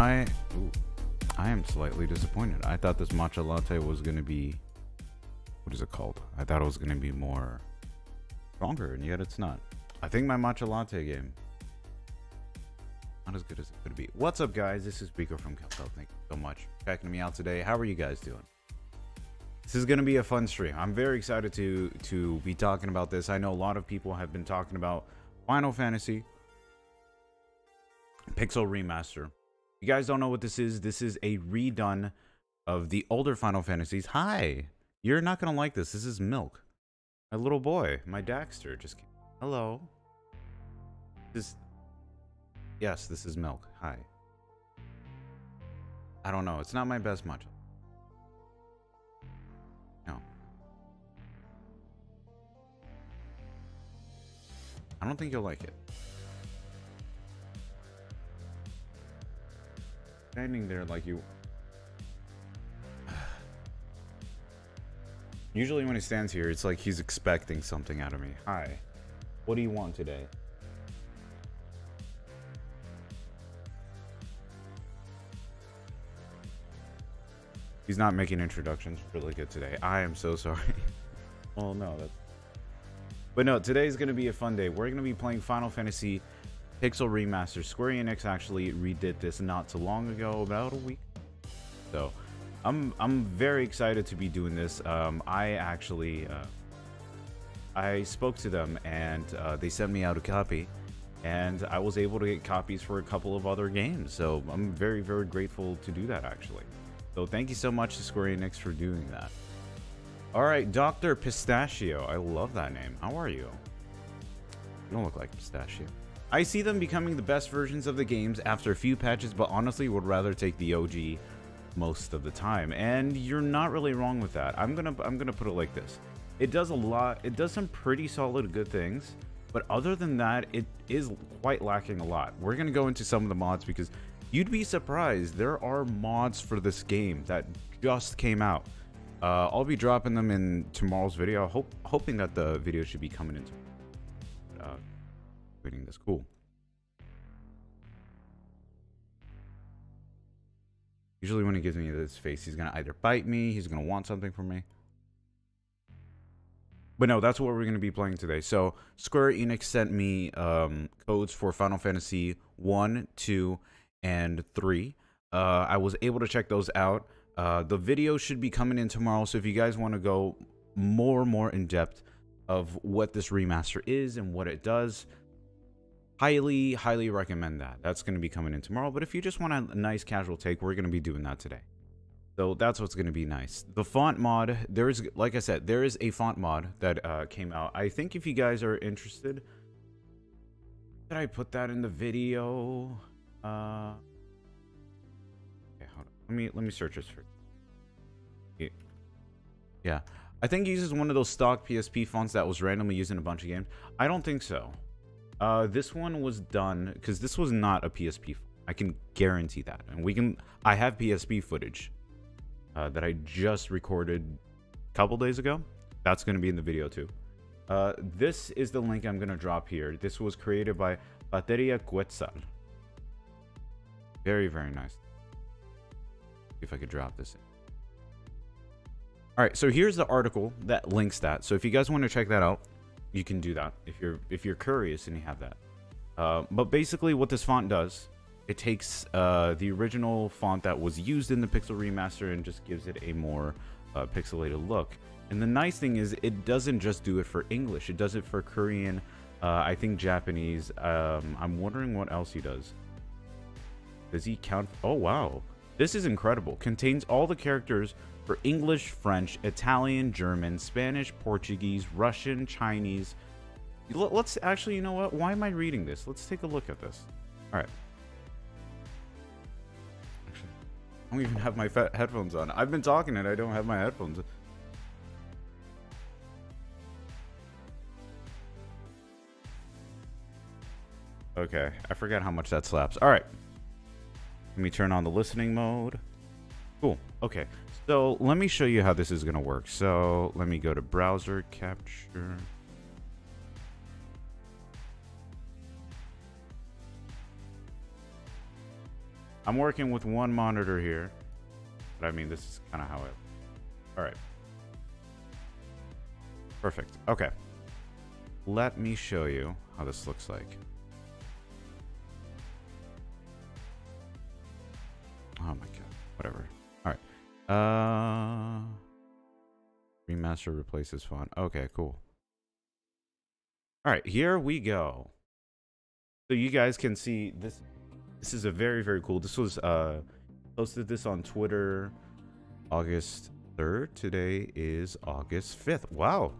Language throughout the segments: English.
I ooh, I am slightly disappointed. I thought this matcha latte was gonna be what is it called? I thought it was gonna be more stronger, and yet it's not. I think my matcha latte game not as good as it could be. What's up, guys? This is Rico from Kelphelp. Thank you so much for checking me out today. How are you guys doing? This is gonna be a fun stream. I'm very excited to to be talking about this. I know a lot of people have been talking about Final Fantasy Pixel Remaster. You guys don't know what this is. This is a redone of the older Final Fantasies. Hi, you're not gonna like this. This is Milk, my little boy, my Daxter. Just came. hello. This, yes, this is Milk. Hi. I don't know. It's not my best matcha. No. I don't think you'll like it. Standing there like you. Usually when he stands here, it's like he's expecting something out of me. Hi. What do you want today? He's not making introductions really good today. I am so sorry. oh no, that's but no, today's gonna be a fun day. We're gonna be playing Final Fantasy Pixel Remaster. Square Enix actually redid this not too long ago, about a week. So, I'm I'm very excited to be doing this. Um, I actually uh, I spoke to them and uh, they sent me out a copy, and I was able to get copies for a couple of other games. So I'm very very grateful to do that actually. So thank you so much to Square Enix for doing that. All right, Dr. Pistachio. I love that name. How are you? You don't look like Pistachio. I see them becoming the best versions of the games after a few patches, but honestly would rather take the OG most of the time. And you're not really wrong with that. I'm gonna I'm gonna put it like this. It does a lot it does some pretty solid good things, but other than that, it is quite lacking a lot. We're gonna go into some of the mods because you'd be surprised. There are mods for this game that just came out. Uh, I'll be dropping them in tomorrow's video. Hope hoping that the video should be coming in. Uh, this cool. Usually when he gives me this face, he's gonna either bite me, he's gonna want something from me. But no, that's what we're gonna be playing today. So Square Enix sent me um, codes for Final Fantasy one, two, and three. Uh, I was able to check those out. Uh, the video should be coming in tomorrow. So if you guys want to go more and more in depth of what this remaster is and what it does, highly highly recommend that. That's going to be coming in tomorrow. But if you just want a nice casual take, we're going to be doing that today. So that's what's going to be nice. The font mod, there is, like I said, there is a font mod that uh, came out. I think if you guys are interested, did I put that in the video? Uh, let me let me search this for. Yeah, I think uses one of those stock PSP fonts that was randomly used in a bunch of games. I don't think so. Uh, this one was done because this was not a PSP. I can guarantee that, and we can. I have PSP footage uh, that I just recorded a couple days ago. That's going to be in the video too. Uh, this is the link I'm going to drop here. This was created by Bateria Quetzal. Very, very nice if I could drop this in. All right, so here's the article that links that. So if you guys want to check that out, you can do that if you're if you're curious and you have that. Uh, but basically, what this font does, it takes uh, the original font that was used in the Pixel remaster and just gives it a more uh, pixelated look. And the nice thing is, it doesn't just do it for English; it does it for Korean, uh, I think Japanese. Um, I'm wondering what else he does. Does he count? Oh wow, this is incredible. Contains all the characters for English, French, Italian, German, Spanish, Portuguese, Russian, Chinese. Let's actually, you know what? Why am I reading this? Let's take a look at this. All right. Actually, I don't even have my headphones on. I've been talking and I don't have my headphones. Okay, I forgot how much that slaps. All right. Let me turn on the listening mode. Cool. Okay. So let me show you how this is going to work. So let me go to browser capture. I'm working with one monitor here. But I mean, this is kind of how it... All right. Perfect. Okay. Let me show you how this looks like. Oh my god. Whatever. Uh... Remaster replaces font. Okay, cool. All right, here we go. So you guys can see this. This is a very, very cool. This was uh, posted this on Twitter August 3rd. Today is August 5th. Wow.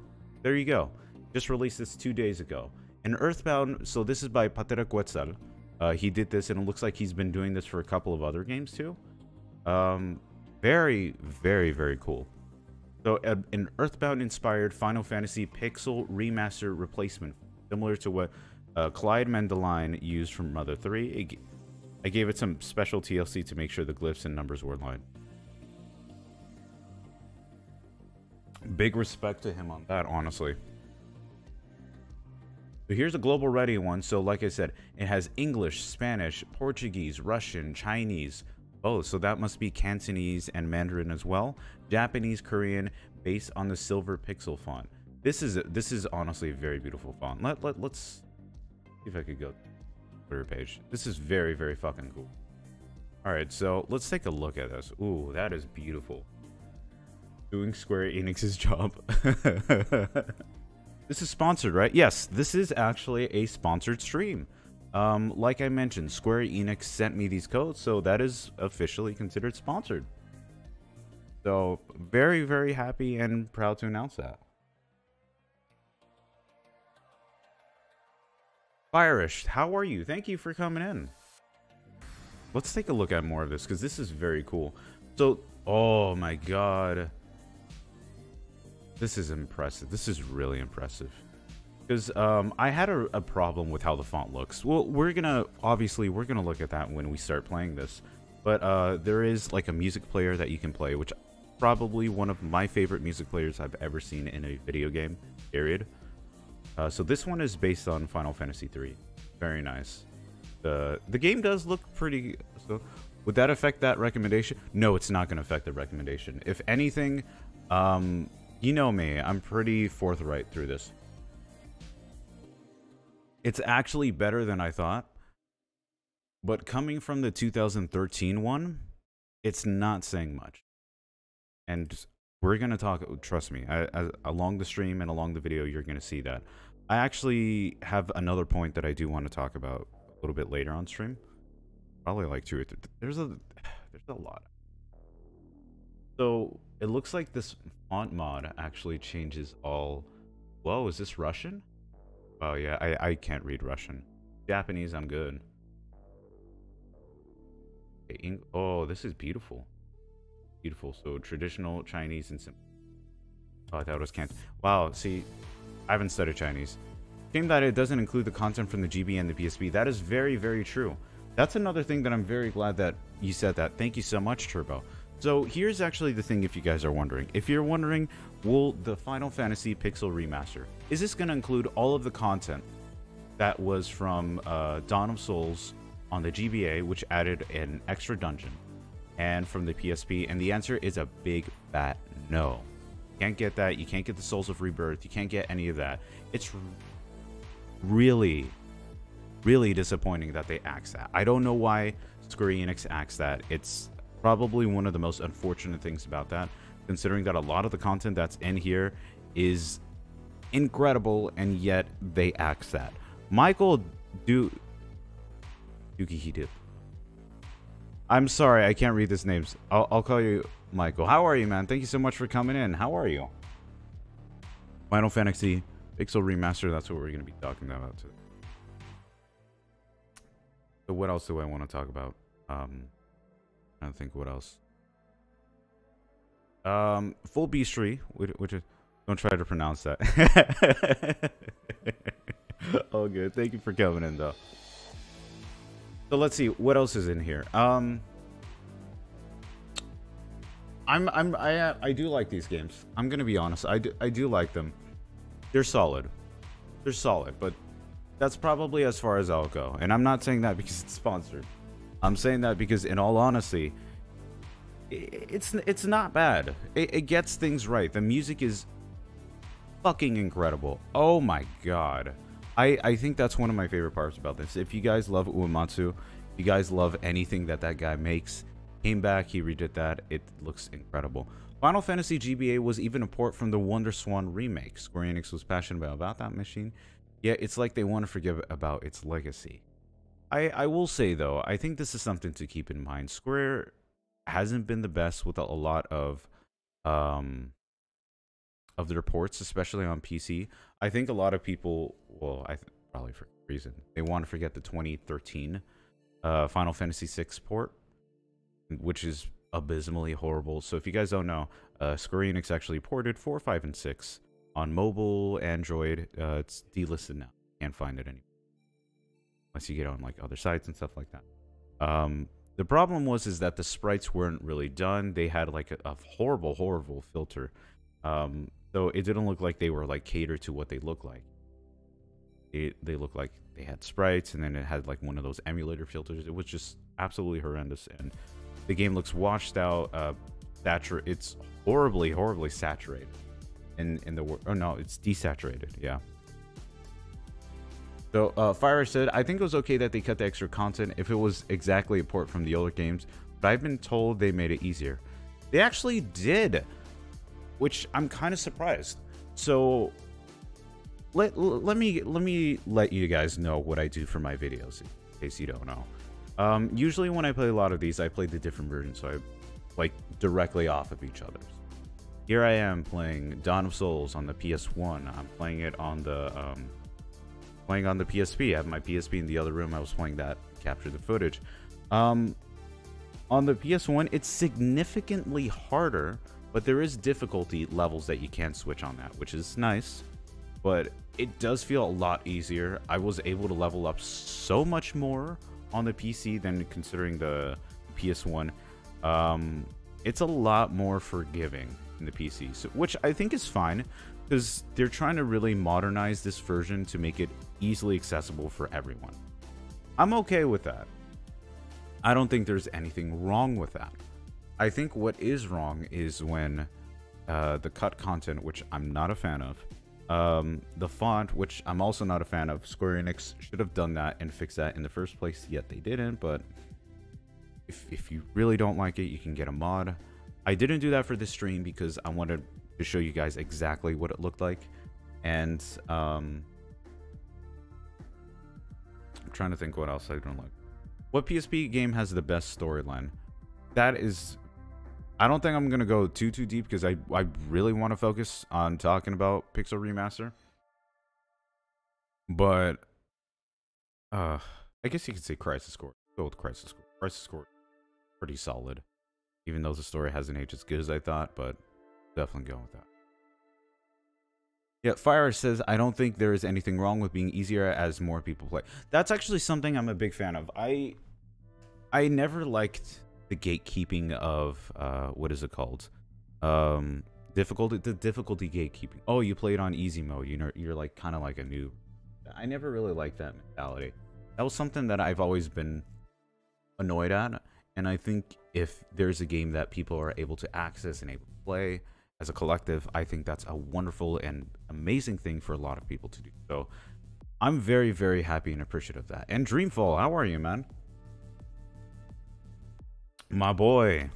There you go. Just released this two days ago. And Earthbound, so this is by Patera Quetzal. Uh, he did this, and it looks like he's been doing this for a couple of other games too. Um, very, very, very cool. So, an Earthbound-inspired Final Fantasy pixel remaster replacement, similar to what uh, Clyde Mandelin used from Mother 3. I gave it some special TLC to make sure the glyphs and numbers were aligned. Big respect to him on that, honestly. So here's a global ready one. So like I said, it has English, Spanish, Portuguese, Russian, Chinese, both. So that must be Cantonese and Mandarin as well. Japanese, Korean, based on the silver pixel font. This is this is honestly a very beautiful font. Let, let let's see if I could go Twitter page. This is very very fucking cool. All right, so let's take a look at this. Ooh, that is beautiful. Doing Square Enix's job. this is sponsored, right? Yes, this is actually a sponsored stream. Um, like I mentioned, Square Enix sent me these codes, so that is officially considered sponsored. So, very, very happy and proud to announce that. Fireish, how are you? Thank you for coming in. Let's take a look at more of this, because this is very cool. So, oh my god. This is impressive. This is really impressive. Because um, I had a, a, problem with how the font looks. Well, we're gonna, obviously, we're gonna look at that when we start playing this. But uh, there is like a music player that you can play, which probably one of my favorite music players I've ever seen in a video game, period. Uh, so this one is based on Final Fantasy 3. Very nice. The the game does look pretty. So would that affect that recommendation? No, it's not going to affect the recommendation. If anything, um, you know me, I'm pretty forthright through this. It's actually better than I thought. But coming from the 2013 one, it's not saying much. And we're gonna talk trust me I, I, along the stream and along the video you're gonna see that. I actually have another point that i do want to talk about a little bit later on stream. Probably like two or three there's a there's a lot. So it looks like this font mod actually changes all whoa is this russian oh yeah i i can't read russian japanese i'm good oh this is beautiful Beautiful. So traditional Chinese and simple. Oh, I thought it was Canton. Wow, see, I haven't studied Chinese. Shame that it doesn't include the content from the GB and the PSP. That is very, very true. That's another thing that I'm very glad that you said that. Thank you so much, Turbo. So here's actually the thing if you guys are wondering. If you're wondering, will the Final Fantasy Pixel Remaster, is this going to include all of the content that was from uh, Dawn of Souls on the GBA, which added an extra dungeon, and from the PSP? And the answer is a big fat no. can't get that. You can't get the Souls of Rebirth. You can't get any of that. It's really, really disappointing that they axe that. I don't know why Square Enix axed that. It's probably one of the most unfortunate things about that, considering that a lot of the content that's in here is incredible, and yet they axe that. Michael do Du Yukihidu I'm sorry, I can't read these names. I'll, I'll call you Michael. How are you, man? Thank you so much for coming in. How are you? Final Fantasy Pixel Remaster, that's what we're going to be talking about today. So what else do I want to talk about? Um, I don't think what else. Um, Full Beastry, which, which is, don't try to pronounce that. oh, good. Thank you for coming in, though. So let's see what else is in here. Um, I'm I'm I uh, I do like these games. I'm gonna be honest. I do, I do like them. They're solid. They're solid, but that's probably as far as I'll go. And I'm not saying that because it's sponsored. I'm saying that because, in all honesty, it's it's not bad. It, it gets things right. The music is fucking incredible. Oh my god. I, I think that's one of my favorite parts about this. If you guys love Uematsu, you guys love anything that that guy makes, came back, he redid that. It looks incredible. Final Fantasy GBA was even a port from the Wonder Swan remake. Square Enix was passionate about, about that machine. Yet it's like they want to forget about its legacy. I, I will say though, I think this is something to keep in mind. Square hasn't been the best with a, a lot of um of the reports, especially on PC. I think a lot of people, well, I probably for reason, they want to forget the 2013 uh, Final Fantasy VI port, which is abysmally horrible. So if you guys don't know, uh, Square Enix actually ported 4, 5, and 6 on mobile, Android. Uh, it's delisted now. Can't find it anymore. Unless you get on like other sites and stuff like that. Um, the problem was is that the sprites weren't really done. They had like a, a horrible, horrible filter. Um, so it didn't look like they were like catered to what they look like. It, they look like they had sprites and then it had like one of those emulator filters. It was just absolutely horrendous. And the game looks washed out, uh, It's horribly, horribly saturated. In in the world. oh no, it's desaturated. Yeah. So uh, Fire said, I think it was okay that they cut the extra content if it was exactly a port from the older games, but I've been told they made it easier. They actually did which I'm kind of surprised. So let let me let me let you guys know what I do for my videos in case you don't know. Um, usually when I play a lot of these, I play the different versions, so I like directly off of each other's. Here I am playing Dawn of Souls on the PS1. I'm playing it on the um, playing on the PSP. I have my PSP in the other room. I was playing that, capture the footage. Um, on the PS1, it's significantly harder but there is difficulty levels that you can switch on that, which is nice. But it does feel a lot easier. I was able to level up so much more on the PC than considering the PS1. Um, it's a lot more forgiving in the PC, so, which I think is fine because they're trying to really modernize this version to make it easily accessible for everyone. I'm okay with that. I don't think there's anything wrong with that. I think what is wrong is when uh, the cut content, which I'm not a fan of, um, the font, which I'm also not a fan of, Square Enix should have done that and fixed that in the first place, yet they didn't. But if, if you really don't like it, you can get a mod. I didn't do that for this stream because I wanted to show you guys exactly what it looked like. And um, I'm trying to think what else I don't like. What PSP game has the best storyline? That is I don't think I'm gonna go too too deep because I I really want to focus on talking about Pixel Remaster. But uh, I guess you could say Crisis Core. Go with Crisis Core. Crisis Core, pretty solid, even though the story hasn't aged as good as I thought. But definitely going with that. Yeah, Fire says, I don't think there is anything wrong with being easier as more people play. That's actually something I'm a big fan of. I I never liked the gatekeeping of uh, what is it called? Um, difficulty the difficulty gatekeeping. Oh, you played on easy mode. You know, you're like kind of like a noob. I never really liked that mentality. That was something that I've always been annoyed at, and I think if there's a game that people are able to access and able to play as a collective, I think that's a wonderful and amazing thing for a lot of people to do. So I'm very, very happy and appreciative of that. And Dreamfall, how are you, man? My boy.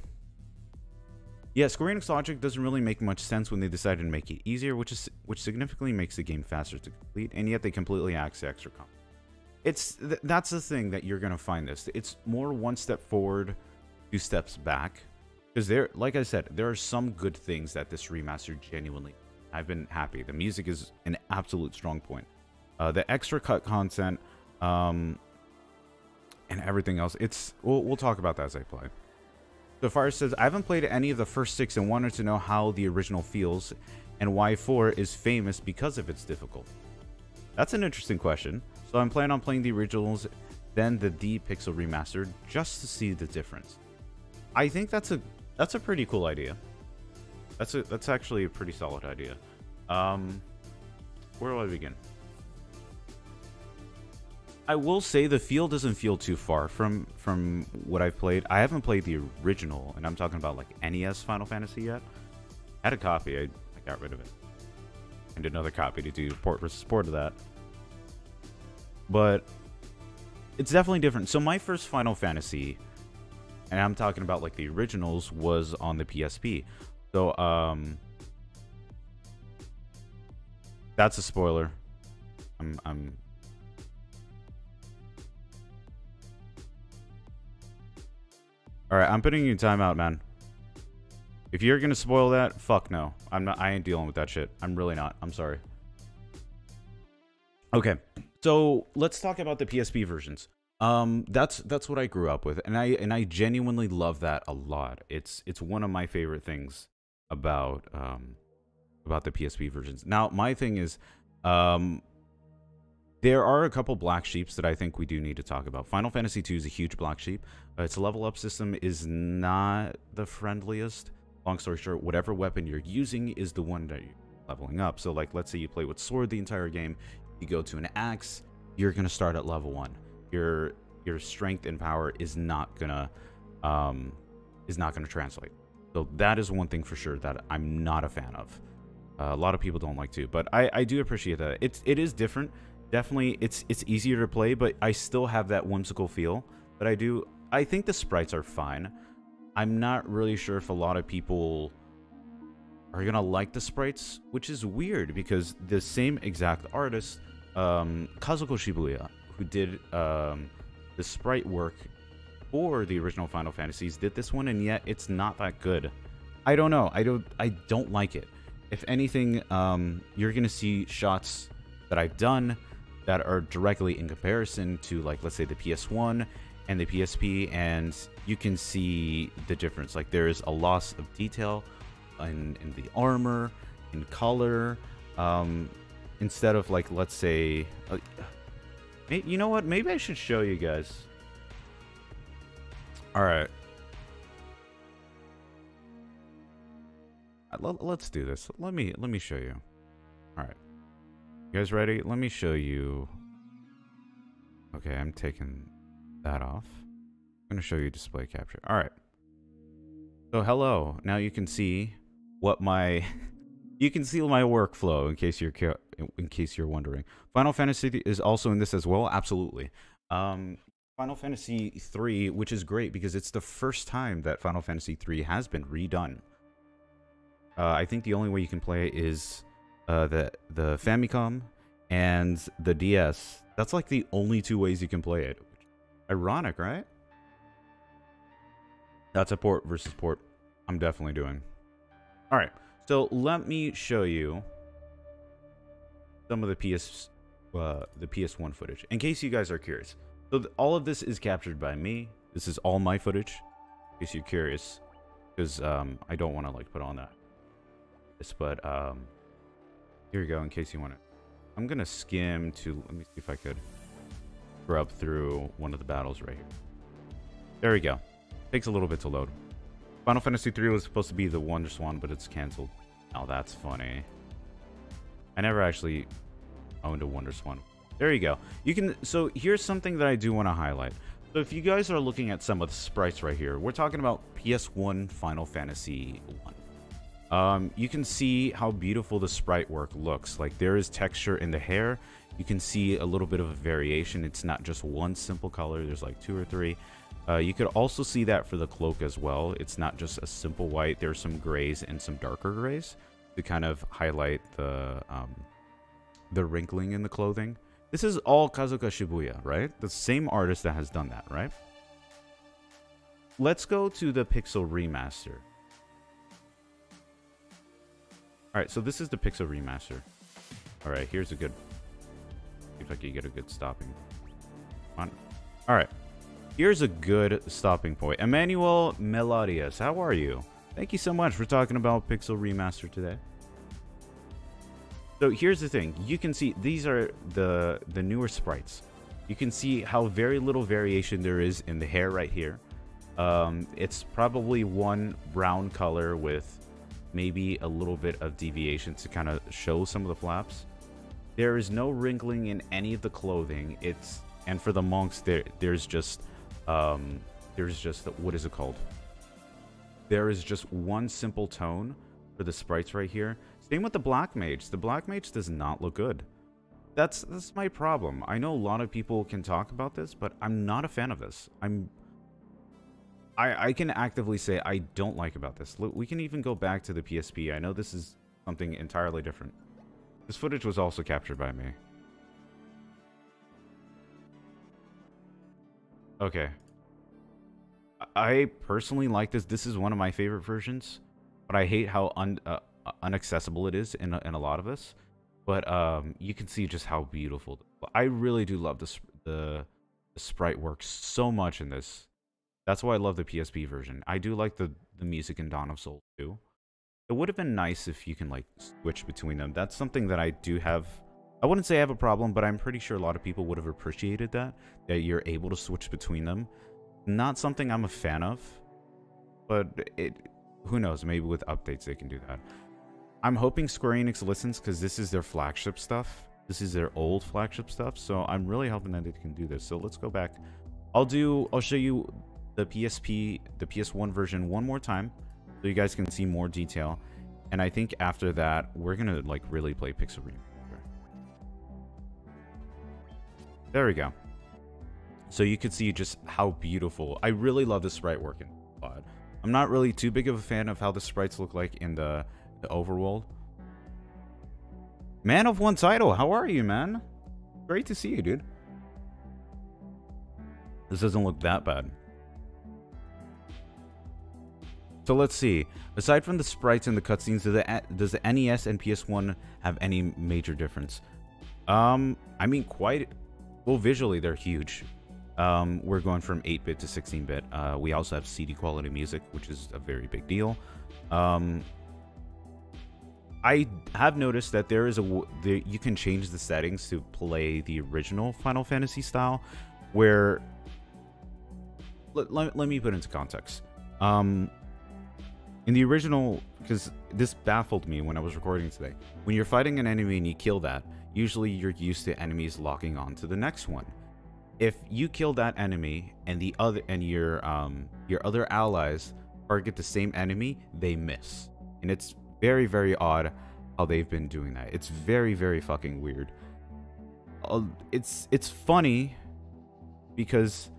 Yeah, Square Enix logic doesn't really make much sense when they decided to make it easier, which is which significantly makes the game faster to complete, and yet they completely axe the extra content. It's th that's the thing that you're gonna find this. It's more one step forward, two steps back, because there, like I said, there are some good things that this remaster genuinely. I've been happy. The music is an absolute strong point. Uh, the extra cut content, um, and everything else. It's we'll, we'll talk about that as I play. So Fire says, I haven't played any of the first six and wanted to know how the original feels and why 4 is famous because of its difficulty. That's an interesting question. So I'm planning on playing the originals, then the D Pixel Remastered, just to see the difference. I think that's a that's a pretty cool idea. That's a that's actually a pretty solid idea. Um, where do I begin? I will say the feel doesn't feel too far from from what I've played. I haven't played the original, and I'm talking about like NES Final Fantasy yet. I had a copy, I, I got rid of it. And another copy to do port versus of that. But it's definitely different. So my first Final Fantasy, and I'm talking about like the originals, was on the PSP. So um that's a spoiler. I'm I'm All right, I'm putting you in timeout, man. If you're gonna spoil that, fuck no. I'm not. I ain't dealing with that shit. I'm really not. I'm sorry. Okay, so let's talk about the PSP versions. Um, that's that's what I grew up with, and I and I genuinely love that a lot. It's it's one of my favorite things about um about the PSP versions. Now, my thing is, um, there are a couple black sheeps that I think we do need to talk about. Final Fantasy II is a huge black sheep. Uh, its level up system is not the friendliest. Long story short, whatever weapon you're using is the one that you're leveling up. So, like, let's say you play with sword the entire game, you go to an axe, you're gonna start at level one. Your your strength and power is not gonna um, is not gonna translate. So that is one thing for sure that I'm not a fan of. Uh, a lot of people don't like to, but I, I do appreciate that. It's it is different definitely it's it's easier to play, but I still have that whimsical feel. But I do I think the sprites are fine. I'm not really sure if a lot of people are gonna like the sprites, which is weird because the same exact artist, um, Kazuko Shibuya, who did um, the sprite work for the original Final Fantasies, did this one, and yet it's not that good. I don't know. I don't. I don't like it. If anything, um, you're gonna see shots that I've done that are directly in comparison to like let's say the PS1 and the PSP and you can see the difference like there is a loss of detail in, in the armor in color um, instead of like let's say uh, you know what maybe I should show you guys all right uh, let's do this let me let me show you all right you guys ready? Let me show you. Okay, I'm taking that off. I'm going to show you display capture. All right. So hello. Now you can see what my you can see my workflow in case you're in case you're wondering. Final Fantasy is also in this as well. Absolutely. Um, Final Fantasy 3, which is great because it's the first time that Final Fantasy 3 has been redone. Uh, I think the only way you can play is uh, the the Famicom and the DS. That's like the only two ways you can play it. Ironic, right? That's a port versus port. I'm definitely doing. All right, so let me show you some of the PS uh, the PS1 footage in case you guys are curious. So all of this is captured by me. This is all my footage. In case you're curious, because um, I don't want to like put on that. This, but um, here you go, in case you want it. I'm gonna skim to, let me see if I could scrub through one of the battles right here. There we go. Takes a little bit to load. Final Fantasy 3 was supposed to be the Wonder Swan, but it's canceled. Oh, that's funny. I never actually owned a Wonder Swan. There you go. You can, so here's something that I do want to highlight. So if you guys are looking at some of the sprites right here, we're talking about PS1 Final Fantasy 1. Um, you can see how beautiful the sprite work looks. Like there is texture in the hair. You can see a little bit of a variation. It's not just one simple color. There's like two or three. Uh, you could also see that for the cloak as well. It's not just a simple white. There's some grays and some darker grays to kind of highlight the um, the wrinkling in the clothing. This is all Kazuko Shibuya, right? The same artist that has done that, right? Let's go to the Pixel Remaster. Alright, so this is the Pixel Remaster. Alright, here's a good... if I get a good stopping. On. Alright. Here's a good stopping point. Emmanuel Melodius, how are you? Thank you so much for talking about Pixel Remaster today. So here's the thing. You can see these are the the newer sprites. You can see how very little variation there is in the hair right here. Um, it's probably one brown color with maybe a little bit of deviation to kind of show some of the flaps. There is no wrinkling in any of the clothing. It's and for the monks, there there's just um, there's just what is it called? There is just one simple tone for the sprites right here. Same with the black mage. The black mage does not look good. That's that's my problem. I know a lot of people can talk about this, but I'm not a fan of this. I'm I I can actively say I don't like about this. Look, we can even go back to the PSP. I know this is something entirely different. This footage was also captured by me. Okay. I personally like this. This is one of my favorite versions, but I hate how un uh, unaccessible it is in a, in a lot of this. But um, you can see just how beautiful. I really do love the, the sprite work so much in this. That's why I love the PSP version. I do like the the music in Dawn of Soul too. It would have been nice if you can like switch between them. That's something that I do have. I wouldn't say I have a problem, but I'm pretty sure a lot of people would have appreciated that that you're able to switch between them. Not something I'm a fan of, but it who knows, maybe with updates they can do that. I'm hoping Square Enix listens because this is their flagship stuff. This is their old flagship stuff, so I'm really hoping that they can do this. So let's go back. I'll do. I'll show you the PSP, the PS1 version one more time, so you guys can see more detail. And I think after that, we're gonna like really play Pixel Remaster. There we go. So you can see just how beautiful. I really love the sprite work in. I'm not really too big of a fan of how the sprites look like in the the overworld. Man of one title, how are you, man? Great to see you, dude. This doesn't look that bad. So let's see. Aside from the sprites and the cutscenes, does the, does the NES and PS1 have any major difference? Um, I mean, quite... Well, visually, they're huge. Um, we're going from 8-bit to 16-bit. Uh, we also have CD quality music, which is a very big deal. Um, I have noticed that there is a you can change the settings to play the original Final Fantasy style, where let, let, let me put into context. Um, in the original, because this baffled me when I was recording today. When you're fighting an enemy and you kill that, usually you're used to enemies locking on to the next one. If you kill that enemy and the other and your um your other allies target the same enemy, they miss, and it's very, very odd how they've been doing that. It's very, very fucking weird. Uh, it's it's funny because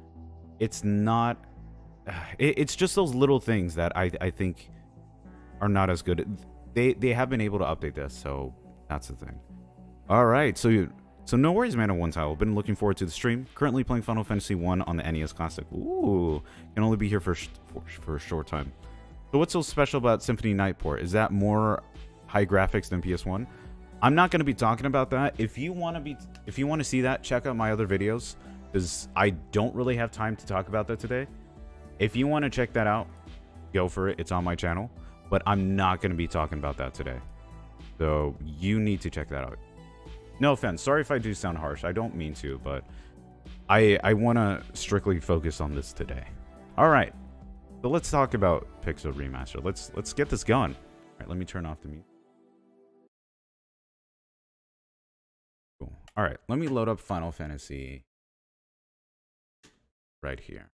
it's not. It, it's just those little things that I I think are not as good. They they have been able to update this, so that's the thing. All right, so you. So no worries, man. On one title. Been looking forward to the stream. Currently playing Final Fantasy One on the NES Classic. Ooh, can only be here for for, for a short time. So what's so special about Symphony Night Port? Is that more high graphics than PS1? I'm not going to be talking about that. If you want to be if you want to see that, check out my other videos cuz I don't really have time to talk about that today. If you want to check that out, go for it. It's on my channel, but I'm not going to be talking about that today. So, you need to check that out. No offense. Sorry if I do sound harsh. I don't mean to, but I I want to strictly focus on this today. All right. So let's talk about Pixel Remaster. Let's let's get this going. All right, let me turn off the mute. Cool. All right, let me load up Final Fantasy right here.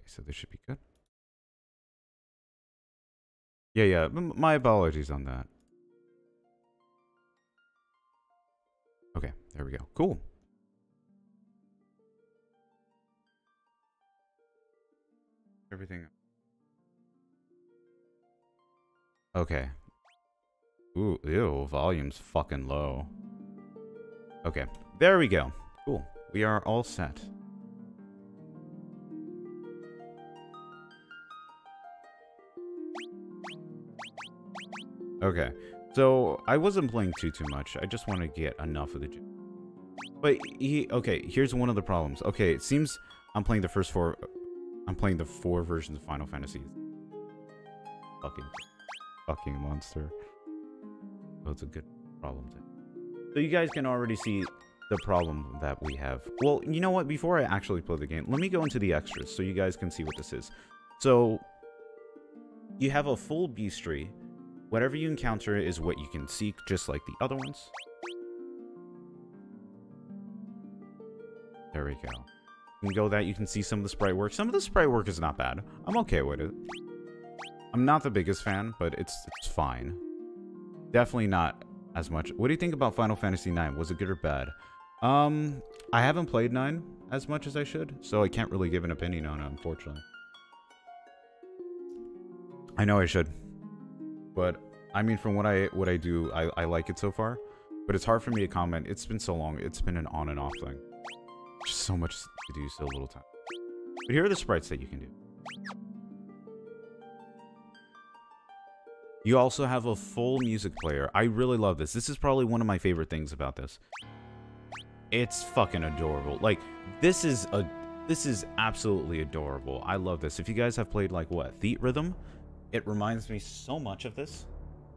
Okay, so this should be good. Yeah, yeah, my apologies on that. Okay, there we go. Cool. everything. Okay. Ooh, ew, volume's fucking low. Okay, there we go. Cool. We are all set. Okay, so I wasn't playing too too much. I just want to get enough of the. But he okay. Here's one of the problems. Okay, it seems I'm playing the first four I'm playing the four versions of Final Fantasy. Fucking, fucking monster. Oh, it's a good problem. To... So you guys can already see the problem that we have. Well, you know what? Before I actually play the game, let me go into the extras so you guys can see what this is. So, you have a full bestiary. Whatever you encounter is what you can seek, just like the other ones. There we go. You can go that. You can see some of the sprite work. Some of the sprite work is not bad. I'm okay with it. I'm not the biggest fan, but it's it's fine. Definitely not as much. What do you think about Final Fantasy IX? Was it good or bad? Um, I haven't played 9 as much as I should, so I can't really give an opinion on it, unfortunately. I know I should. But, I mean, from what I what I do, I, I like it so far. But it's hard for me to comment. It's been so long. It's been an on and off thing. Just so much to do, so little time. But here are the sprites that you can do. You also have a full music player. I really love this. This is probably one of my favorite things about this. It's fucking adorable. Like, this is a this is absolutely adorable. I love this. If you guys have played like what, Theatrhythm, it reminds me so much of this.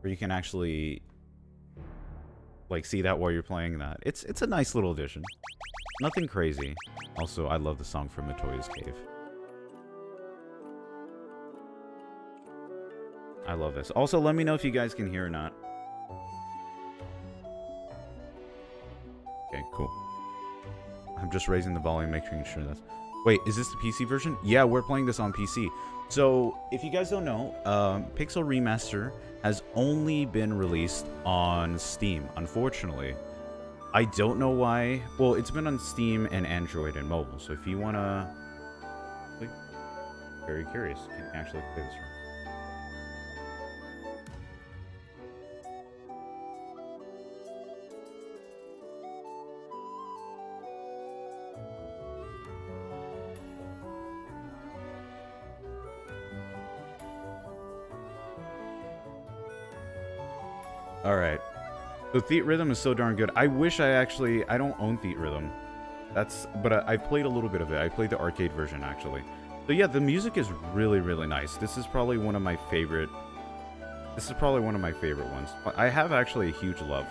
Where you can actually like see that while you're playing that. It's it's a nice little addition. Nothing crazy. Also, I love the song from Matoya's Cave. I love this. Also, let me know if you guys can hear or not. Okay, cool. I'm just raising the volume, making sure that's... Wait, is this the PC version? Yeah, we're playing this on PC. So, if you guys don't know, um, Pixel Remaster has only been released on Steam, unfortunately. I don't know why. Well, it's been on Steam and Android and mobile, so if you want to... Very curious. Can actually play this So Theatrhythm is so darn good. I wish I actually... I don't own Theatrhythm. That's... But I, I played a little bit of it. I played the arcade version, actually. So yeah, the music is really, really nice. This is probably one of my favorite... This is probably one of my favorite ones. I have actually a huge love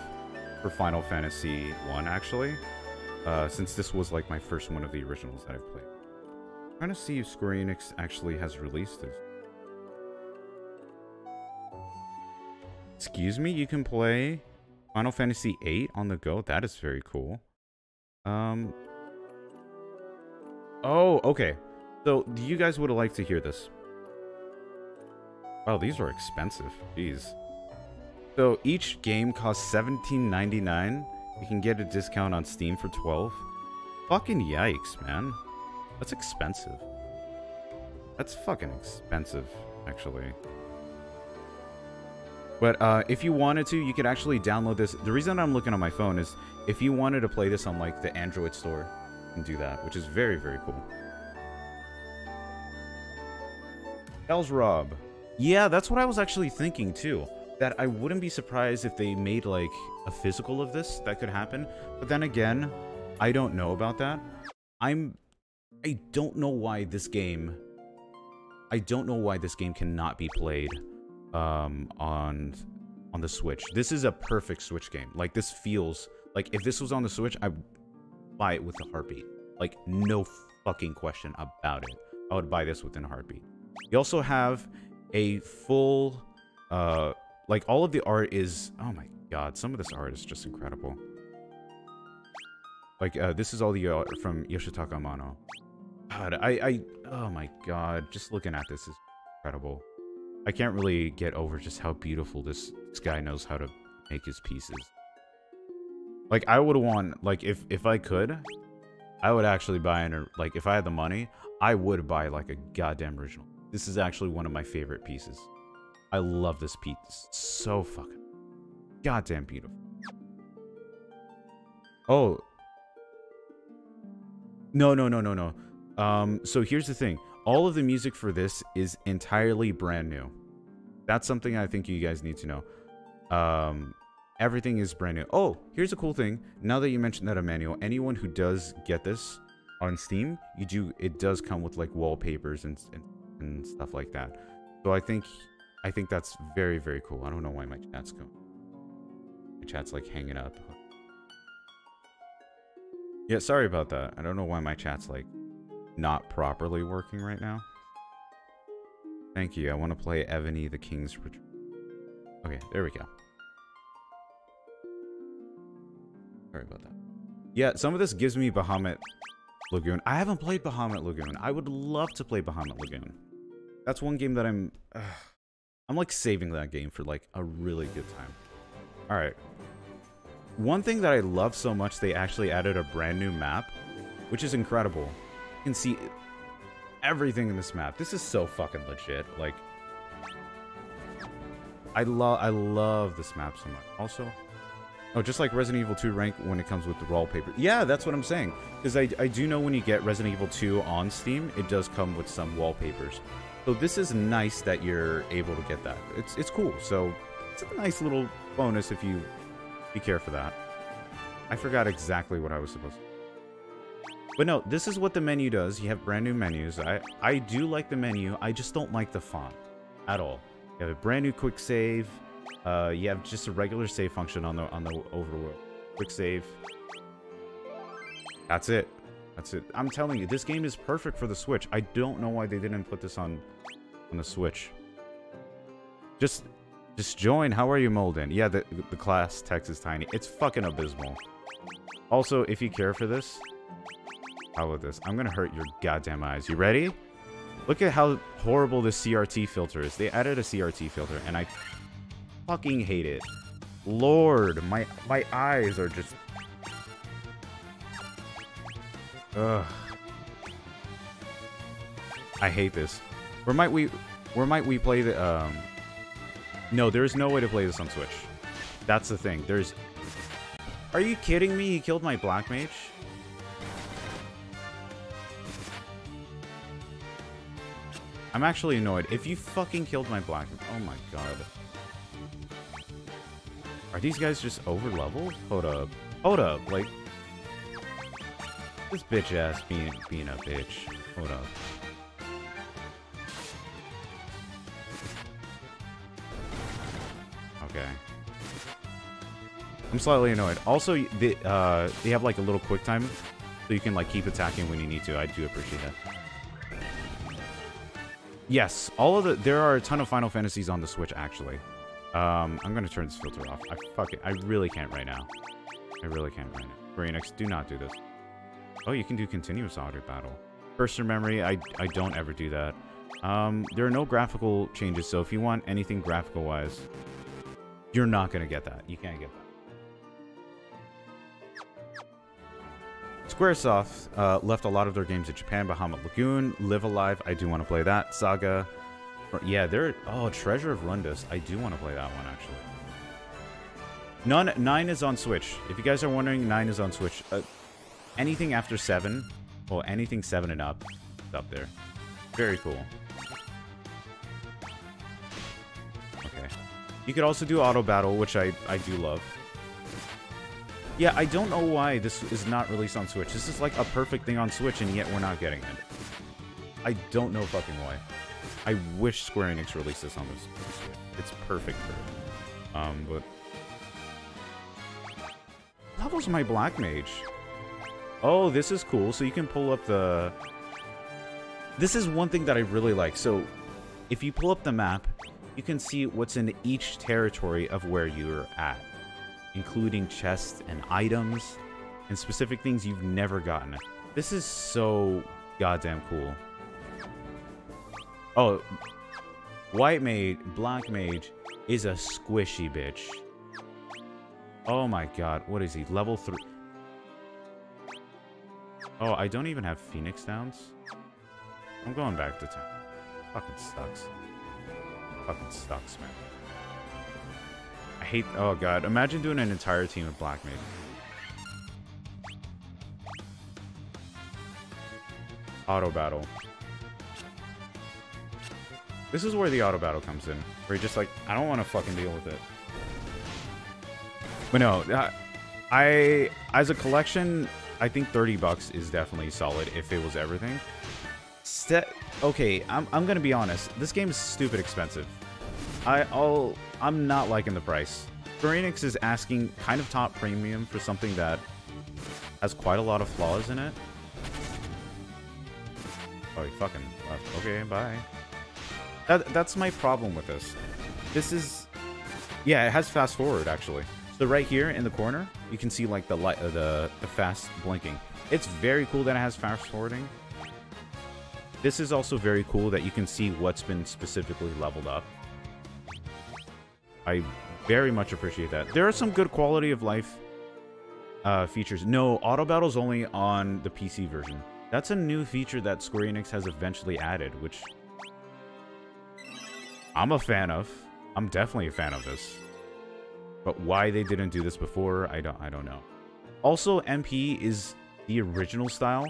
for Final Fantasy 1, actually. Uh, since this was like my first one of the originals that I've played. I'm trying to see if Square Enix actually has released this. Excuse me, you can play Final Fantasy VIII on the go? That is very cool. Um. Oh, okay. So, you guys would have liked to hear this. Wow, these are expensive. Jeez. So, each game costs $17.99. You can get a discount on Steam for 12 Fucking yikes, man. That's expensive. That's fucking expensive, actually. But uh, if you wanted to, you could actually download this. The reason I'm looking on my phone is if you wanted to play this on like the Android store, you can do that, which is very, very cool. Hell's Rob. Yeah, that's what I was actually thinking too. That I wouldn't be surprised if they made like a physical of this. That could happen. But then again, I don't know about that. I'm... I don't know why this game... I don't know why this game cannot be played um, on on the Switch. This is a perfect Switch game. Like, this feels... Like, if this was on the Switch, I'd buy it with a heartbeat. Like, no fucking question about it. I would buy this within a heartbeat. You also have a full... Uh, like, all of the art is... Oh my god, some of this art is just incredible. Like, uh, this is all the art from Yoshitaka Amano. God, I, I... Oh my god, just looking at this is incredible. I can't really get over just how beautiful this, this guy knows how to make his pieces. Like, I would want, like, if, if I could, I would actually buy, an, like, if I had the money, I would buy, like, a goddamn original. This is actually one of my favorite pieces. I love this piece. It's so fucking goddamn beautiful. Oh. No, no, no, no, no. Um, so here's the thing all of the music for this is entirely brand new. That's something I think you guys need to know. Um, everything is brand new. Oh, here's a cool thing. Now that you mentioned that, Emmanuel, anyone who does get this on Steam, you do it does come with like wallpapers and, and, and stuff like that. So I think I think that's very very cool. I don't know why my chat's going. My chat's like hanging up. Yeah, sorry about that. I don't know why my chat's like not properly working right now. Thank you. I want to play Evony the King's Return. Okay, there we go. Sorry about that. Yeah, some of this gives me Bahamut Lagoon. I haven't played Bahamut Lagoon. I would love to play Bahamut Lagoon. That's one game that I'm... I'm like saving that game for like a really good time. Alright. One thing that I love so much, they actually added a brand new map, which is incredible. Can see everything in this map. This is so fucking legit. Like, I love I love this map so much. Also, oh, just like Resident Evil 2 rank when it comes with the wallpaper. Yeah, that's what I'm saying. Because I, I do know when you get Resident Evil 2 on Steam, it does come with some wallpapers. So this is nice that you're able to get that. It's it's cool. So it's a nice little bonus if you you care for that. I forgot exactly what I was supposed to. But no, this is what the menu does. You have brand new menus. I I do like the menu. I just don't like the font at all. You have a brand new quick save. Uh, you have just a regular save function on the on the overworld. Quick save. That's it. That's it. I'm telling you, this game is perfect for the Switch. I don't know why they didn't put this on on the Switch. Just just join. How are you, Molden? Yeah, the the class text is tiny. It's fucking abysmal. Also, if you care for this, how about this? I'm gonna hurt your goddamn eyes. You ready? Look at how horrible the CRT filter is. They added a CRT filter, and I fucking hate it. Lord, my my eyes are just... Ugh. I hate this. Where might we... Where might we play the... Um... No, there's no way to play this on Switch. That's the thing. There's... Are you kidding me? He killed my Black Mage? I'm actually annoyed. If you fucking killed my black... Oh my god. Are these guys just over leveled? Hold up. Hold up. Like... This bitch ass being, being a bitch. Hold up. Okay. I'm slightly annoyed. Also, they, uh, they have like a little quick time, so you can like keep attacking when you need to. I do appreciate that. Yes, all of the there are a ton of Final Fantasies on the Switch actually. Um, I'm gonna turn this filter off. I fuck it. I really can't right now. I really can't right now. Brainix, do not do this. Oh, you can do continuous auto battle. Cursor memory, I I don't ever do that. Um, there are no graphical changes, so if you want anything graphical wise, you're not gonna get that. You can't get that. Squaresoft uh, left a lot of their games in Japan. Bahamut Lagoon, Live A Live, I do want to play that. Saga, yeah, they're oh Treasure of Lundis, I do want to play that one actually. None nine is on Switch. If you guys are wondering, nine is on Switch. Uh, anything after seven, well, anything seven and up, is up there. Very cool. Okay. You could also do auto battle, which I I do love. Yeah, I don't know why this is not released on Switch. This is like a perfect thing on Switch, and yet we're not getting it. I don't know fucking why. I wish Square Enix released this on this. It's perfect for it. Um, but... Level's my Black Mage. Oh, this is cool. So you can pull up the... This is one thing that I really like. So, if you pull up the map, you can see what's in each territory of where you're at including chests and items and specific things you've never gotten. This is so goddamn cool. Oh, White Mage, Black Mage is a squishy bitch. Oh my god, what is he? Level 3. Oh, I don't even have Phoenix Downs. I'm going back to town. Fucking sucks. Fucking sucks, man hate... Oh, God. Imagine doing an entire team of Black Mages. Auto battle. This is where the auto battle comes in. Where you're just like, I don't want to fucking deal with it. But no, uh, I... As a collection, I think 30 bucks is definitely solid if it was everything. Set... Okay, I'm, I'm gonna be honest. This game is stupid expensive. I, I'll... I'm not liking the price. Square Enix is asking kind of top premium for something that has quite a lot of flaws in it. Oh, he fucking left. Okay, bye. That, that's my problem with this. This is... Yeah, it has fast forward, actually. So right here in the corner, you can see, like, the light, uh, the, the fast blinking. It's very cool that it has fast forwarding. This is also very cool that you can see what's been specifically leveled up. I very much appreciate that. There are some good quality of life uh, features. No, auto battle's only on the PC version. That's a new feature that Square Enix has eventually added, which I'm a fan of. I'm definitely a fan of this. But why they didn't do this before, I don't I don't know. Also, MP is the original style,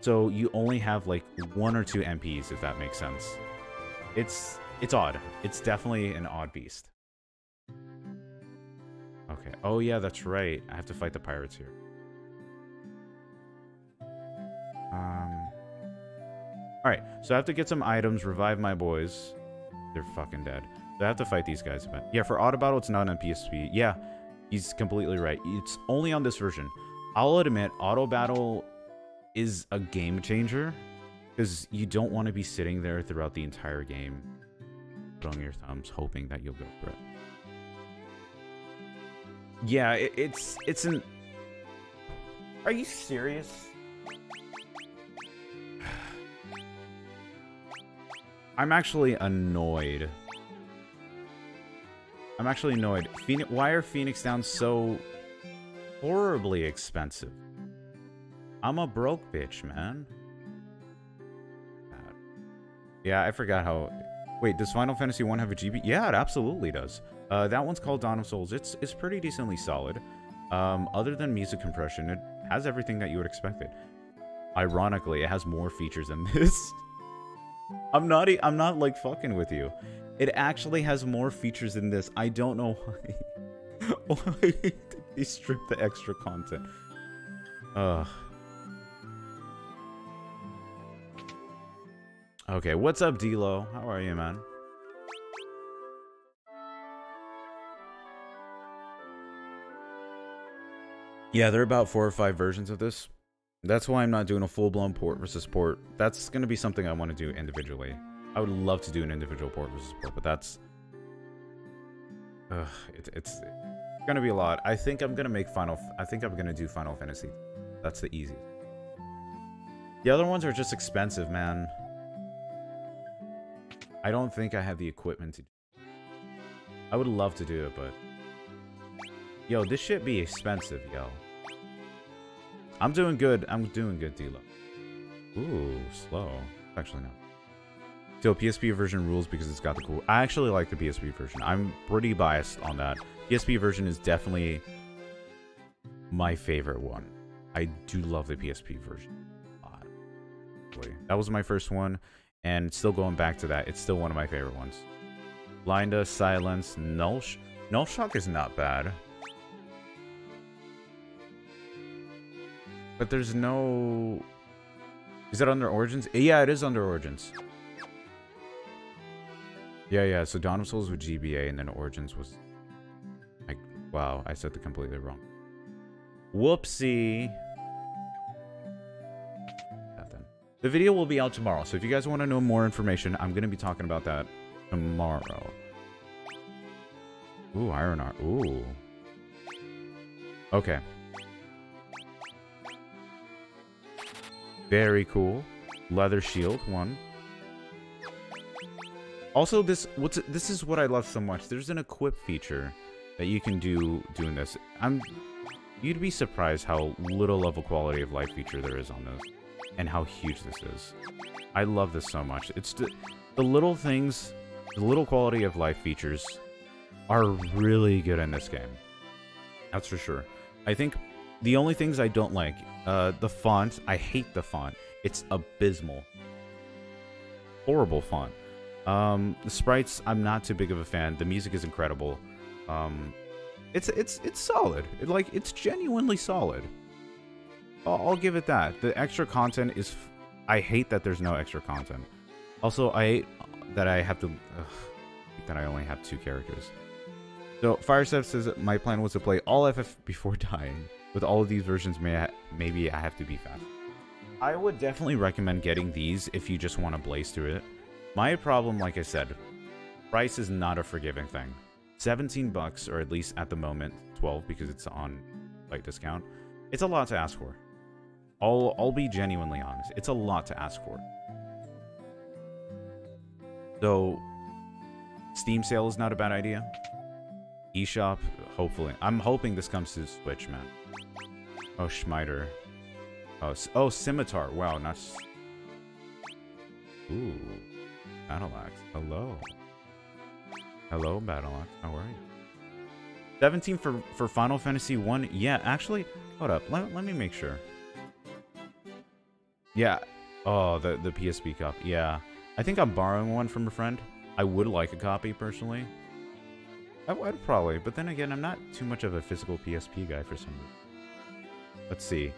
so you only have like one or two MPs if that makes sense. It's it's odd. It's definitely an odd beast. Okay. Oh yeah, that's right. I have to fight the pirates here. Um Alright, so I have to get some items, revive my boys. They're fucking dead. So I have to fight these guys. But yeah, for auto battle, it's not on PSP. Yeah, he's completely right. It's only on this version. I'll admit, auto battle is a game changer because you don't want to be sitting there throughout the entire game, throwing your thumbs, hoping that you'll go through it. Yeah, it, it's it's an. Are you serious? I'm actually annoyed. I'm actually annoyed. Phoenix, why are Phoenix Downs so horribly expensive? I'm a broke bitch, man. Yeah, I forgot how... Wait, does Final Fantasy 1 have a GB? Yeah, it absolutely does. Uh, that one's called Dawn of Souls. It's, it's pretty decently solid. Um, other than music compression, it has everything that you would expect it. Ironically, it has more features than this. I'm not, I'm not like fucking with you. It actually has more features than this. I don't know why. why they strip the extra content? Ugh. Okay, what's up, D-Lo? How are you, man? Yeah, there are about four or five versions of this. That's why I'm not doing a full-blown port versus port. That's going to be something I want to do individually. I would love to do an individual port versus port, but that's... Ugh, it, it's going to be a lot. I think I'm going to make Final... I think I'm going to do Final Fantasy. That's the easiest. The other ones are just expensive, man. I don't think I have the equipment to... I would love to do it, but... Yo, this shit be expensive, yo. I'm doing good. I'm doing good, D-Lo. Ooh, slow. Actually, no. Still, PSP version rules because it's got the cool... I actually like the PSP version. I'm pretty biased on that. PSP version is definitely my favorite one. I do love the PSP version. That was my first one, and still going back to that, it's still one of my favorite ones. Linda, Silence, Null, Null Shock is not bad. But there's no... Is that under Origins? Eh, yeah, it is under Origins. Yeah, yeah, so Dawn of Souls was GBA, and then Origins was... Like, wow, I said the completely wrong. Whoopsie. The video will be out tomorrow, so if you guys want to know more information, I'm going to be talking about that tomorrow. Ooh, Iron Art. Ooh. Okay. Very cool. Leather shield, one. Also, this what's this is what I love so much. There's an equip feature that you can do doing this. I'm you'd be surprised how little of a quality of life feature there is on this and how huge this is. I love this so much. It's the, the little things, the little quality of life features are really good in this game. That's for sure. I think the only things I don't like, uh, the font, I hate the font. It's abysmal. Horrible font. Um, the sprites, I'm not too big of a fan. The music is incredible. Um, it's it's it's solid. It, like it's genuinely solid. I'll, I'll give it that. The extra content is. I hate that there's no extra content. Also, I hate that I have to. Ugh, that I only have two characters. So Firestep says my plan was to play all FF before dying. With all of these versions, may I, maybe I have to be fast. I would definitely recommend getting these if you just want to blaze through it. My problem, like I said, price is not a forgiving thing. 17 bucks, or at least at the moment 12 because it's on like discount. It's a lot to ask for. I'll I'll be genuinely honest. It's a lot to ask for. So Steam sale is not a bad idea. eShop, hopefully. I'm hoping this comes to Switch, man. Oh, Schmider. Oh, oh, Scimitar. Wow, not... Ooh. Battleaxe. Hello. Hello, Battleaxe. How are you? 17 for, for Final Fantasy 1. Yeah, actually, hold up. Let, let me make sure. Yeah. Oh, the, the PSP cup. Yeah. I think I'm borrowing one from a friend. I would like a copy, personally. I would probably, but then again, I'm not too much of a physical PSP guy for some reason. Let's see.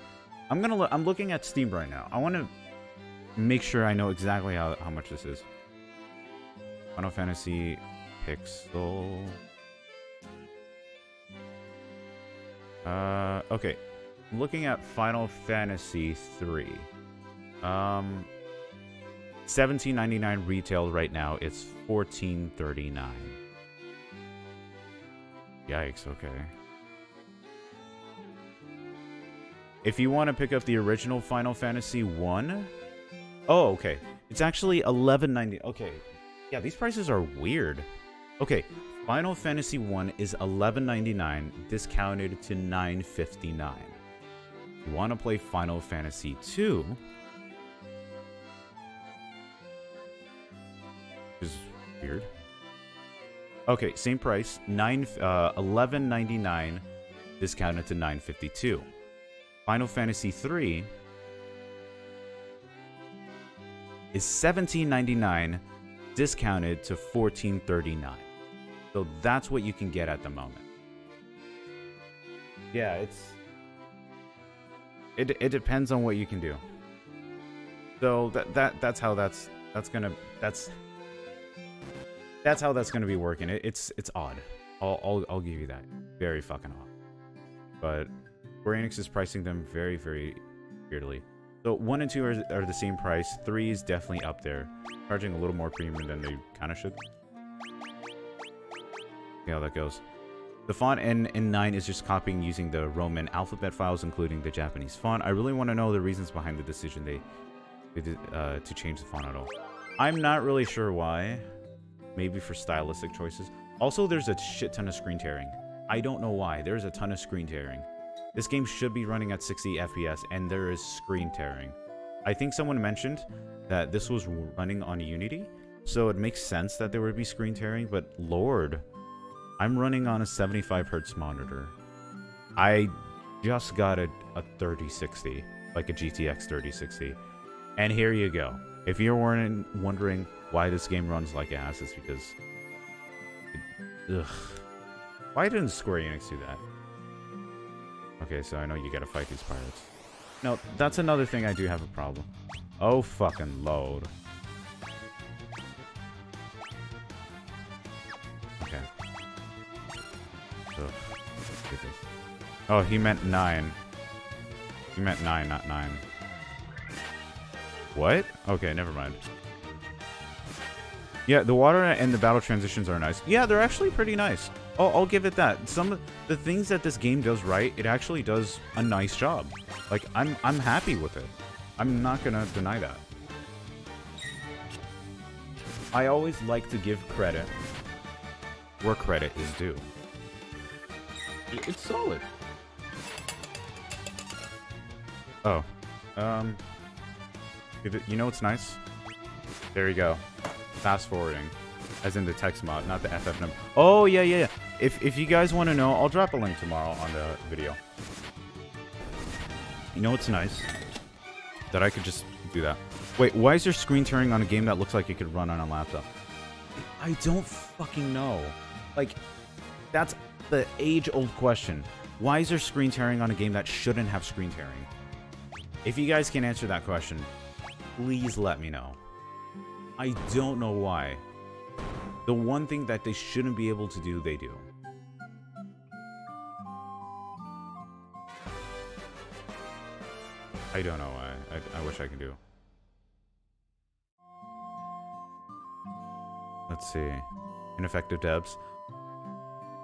I'm gonna. I'm looking at Steam right now. I want to make sure I know exactly how how much this is. Final Fantasy Pixel. Uh, okay. Looking at Final Fantasy 3. Um, 17.99 retail right now. It's 14.39. Yikes, okay. If you want to pick up the original Final Fantasy 1, oh, okay. It's actually 11.90. Okay. Yeah, these prices are weird. Okay, Final Fantasy 1 is 11.99 discounted to 9.59. You want to play Final Fantasy 2, is weird. Okay, same price, nine uh, eleven ninety nine, discounted to nine fifty two. Final Fantasy III is seventeen ninety nine, discounted to fourteen thirty nine. So that's what you can get at the moment. Yeah, it's it it depends on what you can do. So that that that's how that's that's gonna that's that's how that's going to be working. It, it's it's odd. I'll, I'll, I'll give you that. Very fucking odd. But Square Enix is pricing them very, very weirdly. So 1 and 2 are, are the same price. 3 is definitely up there. Charging a little more premium than they kind of should. See how that goes. The font in, in 9 is just copying using the Roman alphabet files, including the Japanese font. I really want to know the reasons behind the decision they, they did, uh, to change the font at all. I'm not really sure why. Maybe for stylistic choices. Also, there's a shit ton of screen tearing. I don't know why. There's a ton of screen tearing. This game should be running at 60 FPS, and there is screen tearing. I think someone mentioned that this was running on Unity, so it makes sense that there would be screen tearing, but lord, I'm running on a 75 hertz monitor. I just got a, a 3060, like a GTX 3060. And here you go. If you're wondering why this game runs like ass is because... It, ugh. Why didn't Square Enix do that? Okay, so I know you gotta fight these pirates. No, that's another thing I do have a problem. Oh, fucking load. Okay. Ugh. Oh, he meant nine. He meant nine, not nine. What? Okay, never mind. Yeah, the water and the battle transitions are nice. Yeah, they're actually pretty nice. I'll, I'll give it that. Some of the things that this game does right, it actually does a nice job. Like, I'm, I'm happy with it. I'm not gonna deny that. I always like to give credit where credit is due. It's solid. Oh. Um... You know what's nice? There you go fast forwarding. As in the text mod, not the FF number. Oh, yeah, yeah, yeah. If, if you guys want to know, I'll drop a link tomorrow on the video. You know what's nice? That I could just do that. Wait, why is there screen tearing on a game that looks like it could run on a laptop? I don't fucking know. Like, that's the age-old question. Why is there screen tearing on a game that shouldn't have screen tearing? If you guys can answer that question, please let me know. I don't know why. The one thing that they shouldn't be able to do, they do. I don't know why. I, I wish I could do. Let's see. Ineffective debs.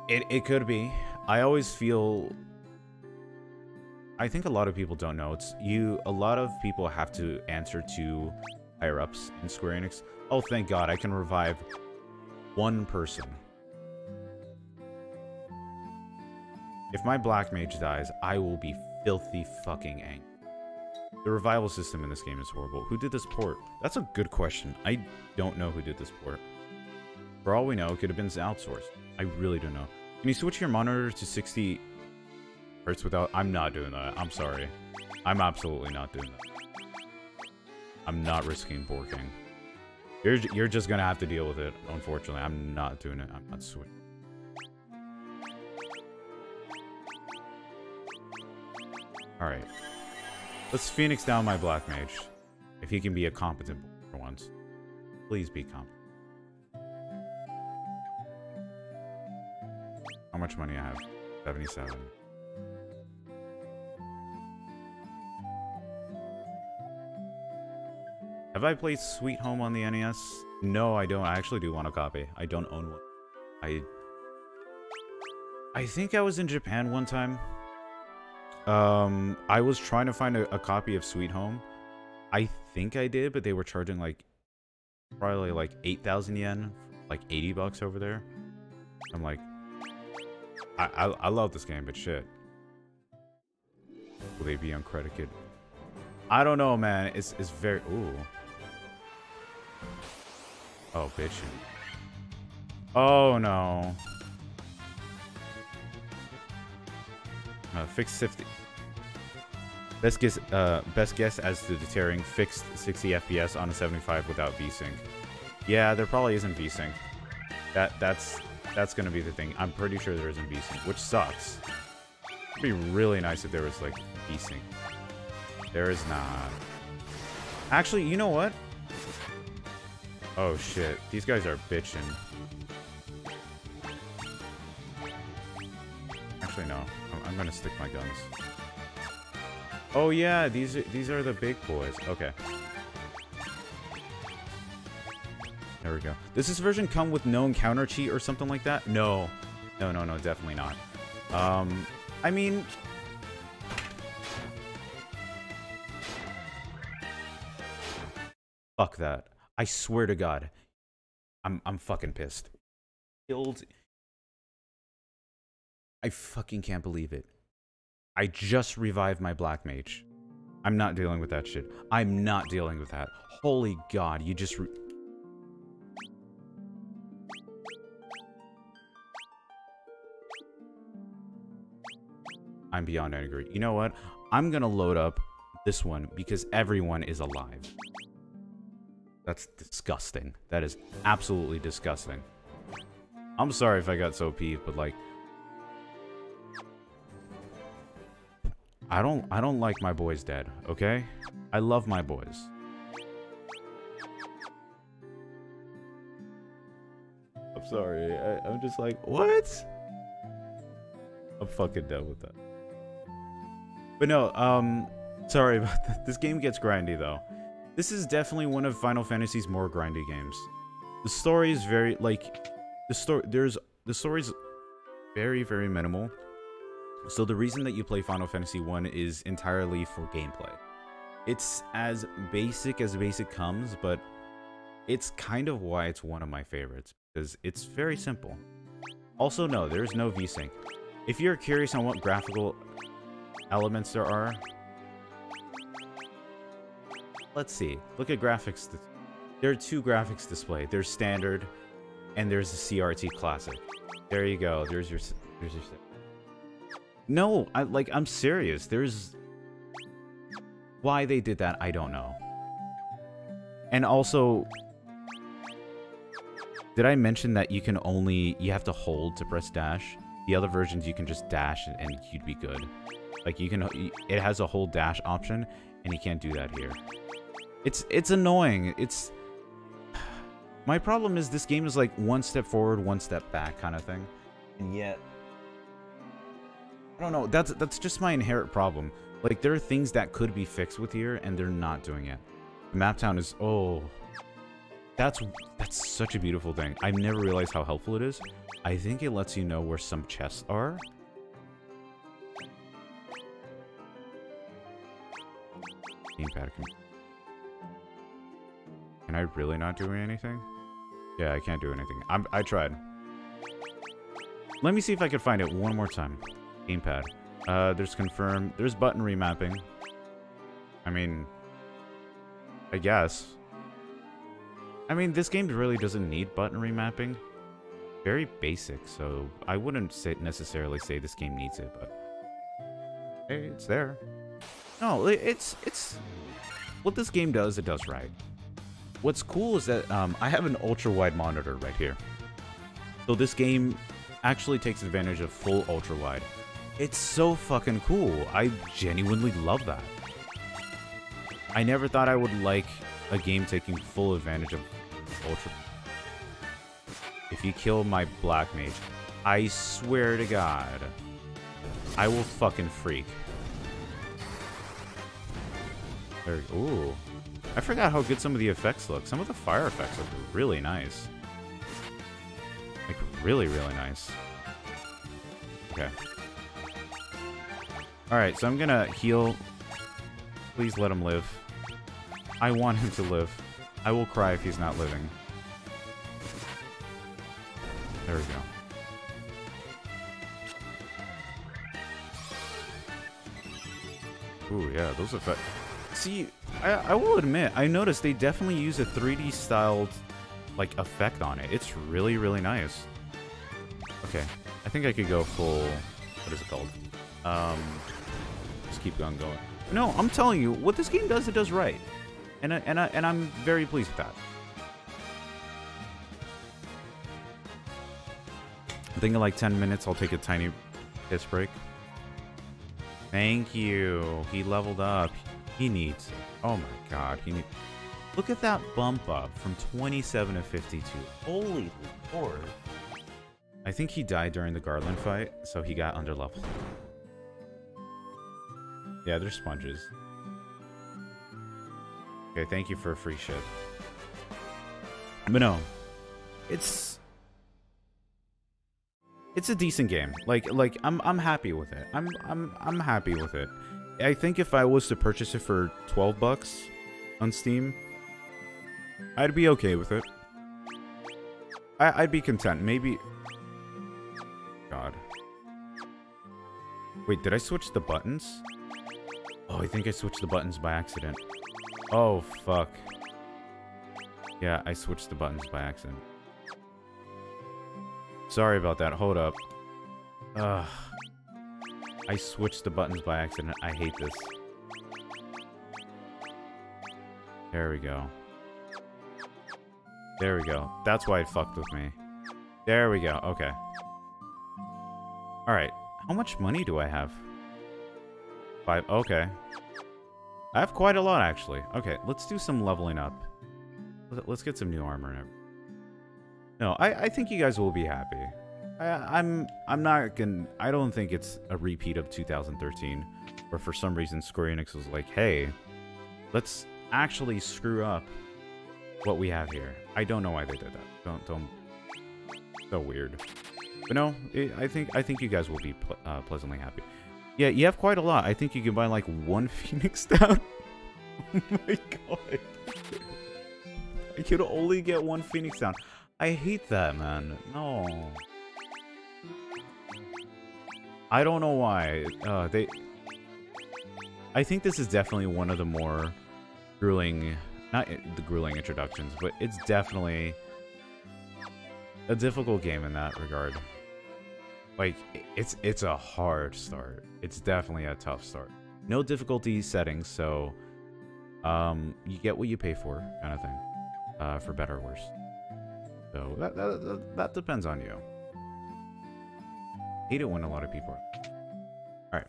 It, it could be. I always feel... I think a lot of people don't know. It's you. A lot of people have to answer to higher ups in Square Enix. Oh, thank God, I can revive one person. If my black mage dies, I will be filthy fucking angry. The revival system in this game is horrible. Who did this port? That's a good question. I don't know who did this port. For all we know, it could have been outsourced. I really don't know. Can you switch your monitor to 60 hertz without... I'm not doing that. I'm sorry. I'm absolutely not doing that. I'm not risking borking. You're, you're just gonna have to deal with it, unfortunately. I'm not doing it. I'm not switching. Alright. Let's Phoenix down my Black Mage. If he can be a competent for once. Please be competent. How much money I have? 77. Have I played Sweet Home on the NES? No, I don't. I actually do want a copy. I don't own one. I... I think I was in Japan one time. Um, I was trying to find a, a copy of Sweet Home. I think I did, but they were charging like probably like 8,000 yen, like 80 bucks over there. I'm like, I, I, I love this game, but shit. Will they be uncredited? I don't know, man. It's it's very ooh. Oh, bitch. Oh no. Uh, fixed 50. Best guess, uh, best guess as to the tearing fixed 60 FPS on a 75 without VSync. Yeah, there probably isn't VSync. That that's that's gonna be the thing. I'm pretty sure there isn't VSync, which sucks. It'd be really nice if there was like VSync. There is not. Actually, you know what? Oh shit, these guys are bitching. Actually, no. I'm, gonna stick my guns. Oh yeah, these are, these are the big boys. Okay. There we go. Does this version come with no encounter cheat or something like that? No. No, no, no, definitely not. Um, I mean... Fuck that. I swear to God. I'm, I'm fucking pissed. Killed... I fucking can't believe it. I just revived my Black Mage. I'm not dealing with that shit. I'm not dealing with that. Holy God, you just... I'm beyond angry. You know what? I'm gonna load up this one because everyone is alive. That's disgusting. That is absolutely disgusting. I'm sorry if I got so peeved, but like... I don't I don't like my boys dead, okay? I love my boys. I'm sorry. I, I'm just like, what? I'm fucking done with that. But no, um, sorry about. This game gets grindy, though. This is definitely one of Final Fantasy's more grindy games. The story is very, like, the story, there's, the story's very, very minimal. So the reason that you play Final Fantasy 1 is entirely for gameplay. It's as basic as basic comes, but it's kind of why it's one of my favorites, because it's very simple. Also, no, there's no VSync. If you're curious on what graphical elements there are. Let's see. Look at graphics. There are two graphics displayed. There's standard, and there's the CRT classic. There you go. There's your. There's your. No, I like. I'm serious. There's. Why they did that, I don't know. And also, did I mention that you can only you have to hold to press dash? The other versions you can just dash and, and you'd be good. Like you can, it has a whole dash option, and you can't do that here. It's it's annoying. It's my problem is this game is like one step forward, one step back kind of thing, and yet I don't know. That's that's just my inherent problem. Like there are things that could be fixed with here, and they're not doing it. Map town is oh, that's that's such a beautiful thing. I've never realized how helpful it is. I think it lets you know where some chests are Gamepad. Can, I really not do anything? Yeah, I can't do anything. I'm, I tried. Let me see if I can find it one more time. Gamepad. Uh, there's confirm. There's button remapping. I mean, I guess. I mean, this game really doesn't need button remapping. Very basic, so I wouldn't say necessarily say this game needs it, but hey, it's there. No, it's it's what this game does. It does right. What's cool is that um, I have an ultra wide monitor right here, so this game actually takes advantage of full ultra wide. It's so fucking cool. I genuinely love that. I never thought I would like a game taking full advantage of ultra. If you kill my black mage, I swear to God, I will fucking freak. There, ooh. I forgot how good some of the effects look. Some of the fire effects look really nice. Like, really, really nice. Okay. Alright, so I'm gonna heal. Please let him live. I want him to live. I will cry if he's not living. There we go. Ooh, yeah, those effects. See, I, I will admit, I noticed they definitely use a 3D styled, like, effect on it. It's really, really nice. Okay, I think I could go full, what is it called? Um, keep going, going. No, I'm telling you, what this game does, it does right. And, I, and, I, and I'm very pleased with that. I think in like 10 minutes, I'll take a tiny piss break. Thank you. He leveled up. He needs it. Oh my god. He need. Look at that bump up from 27 to 52. Holy lord. I think he died during the Garland fight, so he got under level. Yeah, they're sponges. Okay, thank you for a free ship. But no, it's it's a decent game. Like like I'm I'm happy with it. I'm I'm I'm happy with it. I think if I was to purchase it for 12 bucks on Steam, I'd be okay with it. I I'd be content. Maybe God. Wait, did I switch the buttons? Oh, I think I switched the buttons by accident. Oh, fuck. Yeah, I switched the buttons by accident. Sorry about that. Hold up. Ugh. I switched the buttons by accident. I hate this. There we go. There we go. That's why it fucked with me. There we go. Okay. Alright. How much money do I have? Five. Okay. I have quite a lot, actually. Okay, let's do some leveling up. Let's get some new armor. in it. No, I, I think you guys will be happy. I, I'm I'm not gonna. I don't think it's a repeat of 2013, where for some reason Square Enix was like, "Hey, let's actually screw up what we have here." I don't know why they did that. Don't don't. So weird. But no, it, I think I think you guys will be uh, pleasantly happy. Yeah, you have quite a lot. I think you can buy like one Phoenix down. oh my god. I could only get one Phoenix down. I hate that, man. No. I don't know why. Uh, they. I think this is definitely one of the more grueling, not the grueling introductions, but it's definitely a difficult game in that regard. Like, it's it's a hard start. It's definitely a tough start. No difficulty settings, so um, you get what you pay for, kind of thing, uh, for better or worse. So that, that, that depends on you. Hate it when a lot of people are. Alright.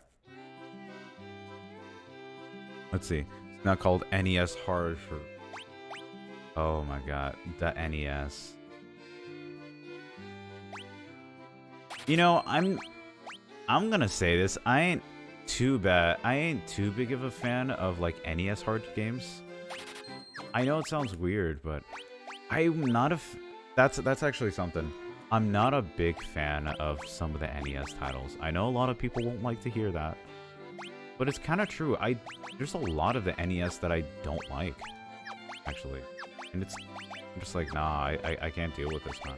Let's see. It's not called NES hard for... Oh my god. The NES. You know, I'm... I'm gonna say this. I ain't too bad. I ain't too big of a fan of, like, NES hard games. I know it sounds weird, but... I'm not a... That's that's actually something. I'm not a big fan of some of the NES titles. I know a lot of people won't like to hear that. But it's kind of true. I There's a lot of the NES that I don't like, actually. And it's I'm just like, nah, I, I, I can't deal with this, one.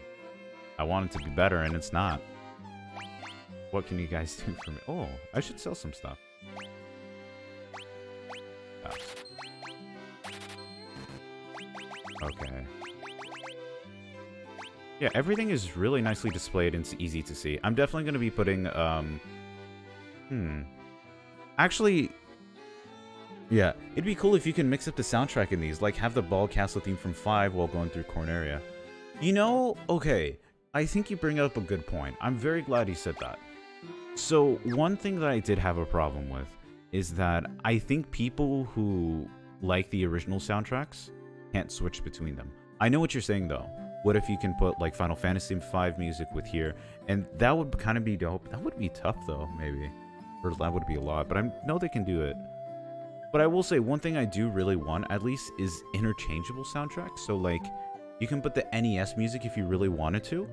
I want it to be better, and it's not. What can you guys do for me? Oh, I should sell some stuff. Okay. Yeah, everything is really nicely displayed and it's easy to see. I'm definitely going to be putting, um... Hmm. Actually... Yeah, it'd be cool if you can mix up the soundtrack in these. Like, have the Bal Castle theme from 5 while going through Corneria. You know, okay, I think you bring up a good point. I'm very glad you said that. So, one thing that I did have a problem with is that I think people who like the original soundtracks can't switch between them. I know what you're saying though. What if you can put like Final Fantasy V music with here? And that would kind of be dope. That would be tough though, maybe. Or that would be a lot, but I know they can do it. But I will say one thing I do really want at least is interchangeable soundtracks. So like you can put the NES music if you really wanted to,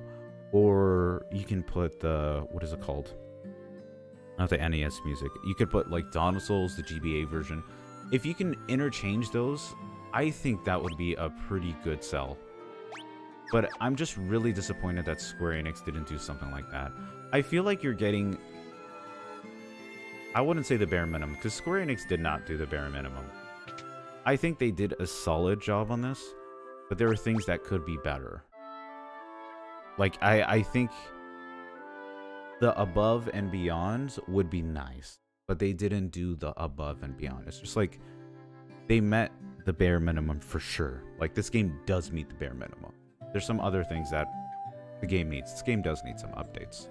or you can put the what is it called? Not the NES music. You could put like Dawn Souls, the GBA version. If you can interchange those, I think that would be a pretty good sell. But I'm just really disappointed that Square Enix didn't do something like that. I feel like you're getting... I wouldn't say the bare minimum, because Square Enix did not do the bare minimum. I think they did a solid job on this, but there are things that could be better. Like, I, I think the above and beyond would be nice, but they didn't do the above and beyond. It's just like they met the bare minimum for sure. Like, this game does meet the bare minimum. There's some other things that the game needs. This game does need some updates.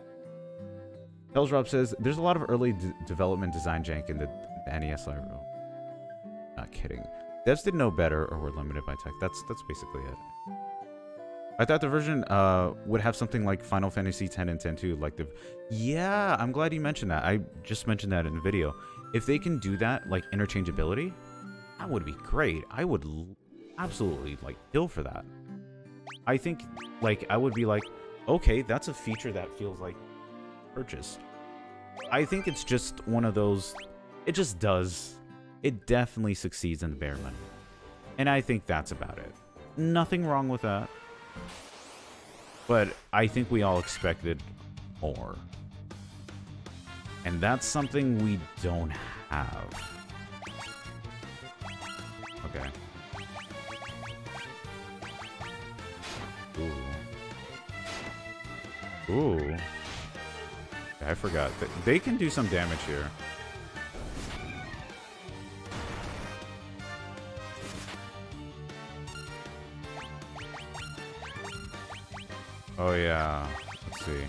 Hellsdrop says, there's a lot of early development design jank in the, the NES library. Not kidding. Devs didn't know better or were limited by tech. That's that's basically it. I thought the version uh, would have something like Final Fantasy X and X-2, like the... Yeah, I'm glad you mentioned that. I just mentioned that in the video. If they can do that, like interchangeability, that would be great. I would absolutely, like, kill for that. I think, like, I would be like, okay, that's a feature that feels like purchase. I think it's just one of those, it just does. It definitely succeeds in the bare minimum. And I think that's about it. Nothing wrong with that. But I think we all expected more. And that's something we don't have. Okay. Ooh. Ooh. I forgot. They can do some damage here. Oh yeah. Let's see.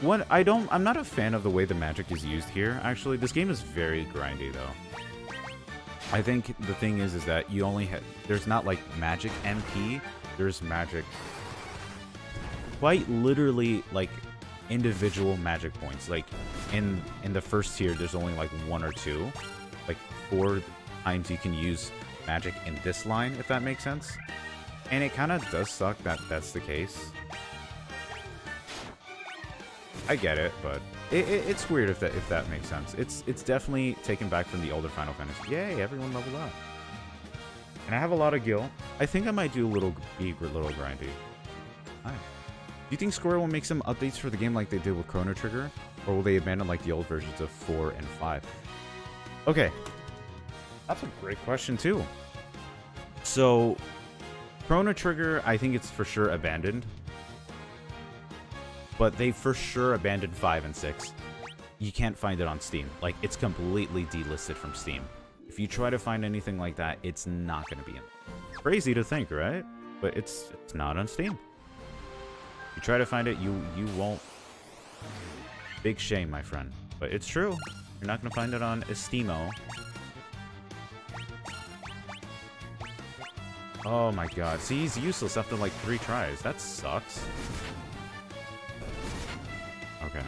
What I don't I'm not a fan of the way the magic is used here, actually. This game is very grindy though. I think the thing is is that you only have there's not like magic MP, there's magic quite literally like individual magic points. Like in in the first tier there's only like one or two. Like four times you can use magic in this line if that makes sense. And it kind of does suck that that's the case. I get it, but it, it, it's weird if that if that makes sense. It's it's definitely taken back from the older Final Fantasy. Yay, everyone leveled up. And I have a lot of gil. I think I might do a little be little grindy. Hi. Do you think Square will make some updates for the game like they did with Chrono Trigger? Or will they abandon like the old versions of 4 and 5? Okay. That's a great question too. So, Chrono Trigger, I think it's for sure abandoned but they for sure abandoned 5 and 6. You can't find it on Steam. Like, it's completely delisted from Steam. If you try to find anything like that, it's not going to be in Crazy to think, right? But it's it's not on Steam. You try to find it, you you won't. Big shame, my friend. But it's true. You're not going to find it on Estimo. Oh my god. See, he's useless after like three tries. That sucks. Okay.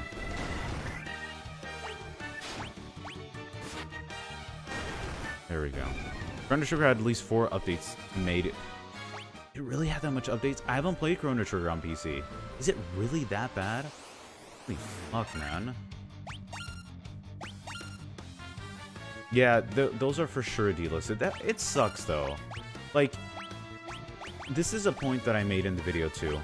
There we go. Chrono Trigger had at least four updates made. It really had that much updates? I haven't played Chrono Trigger on PC. Is it really that bad? Holy fuck, man. Yeah, th those are for sure delisted. That it sucks though. Like, this is a point that I made in the video too.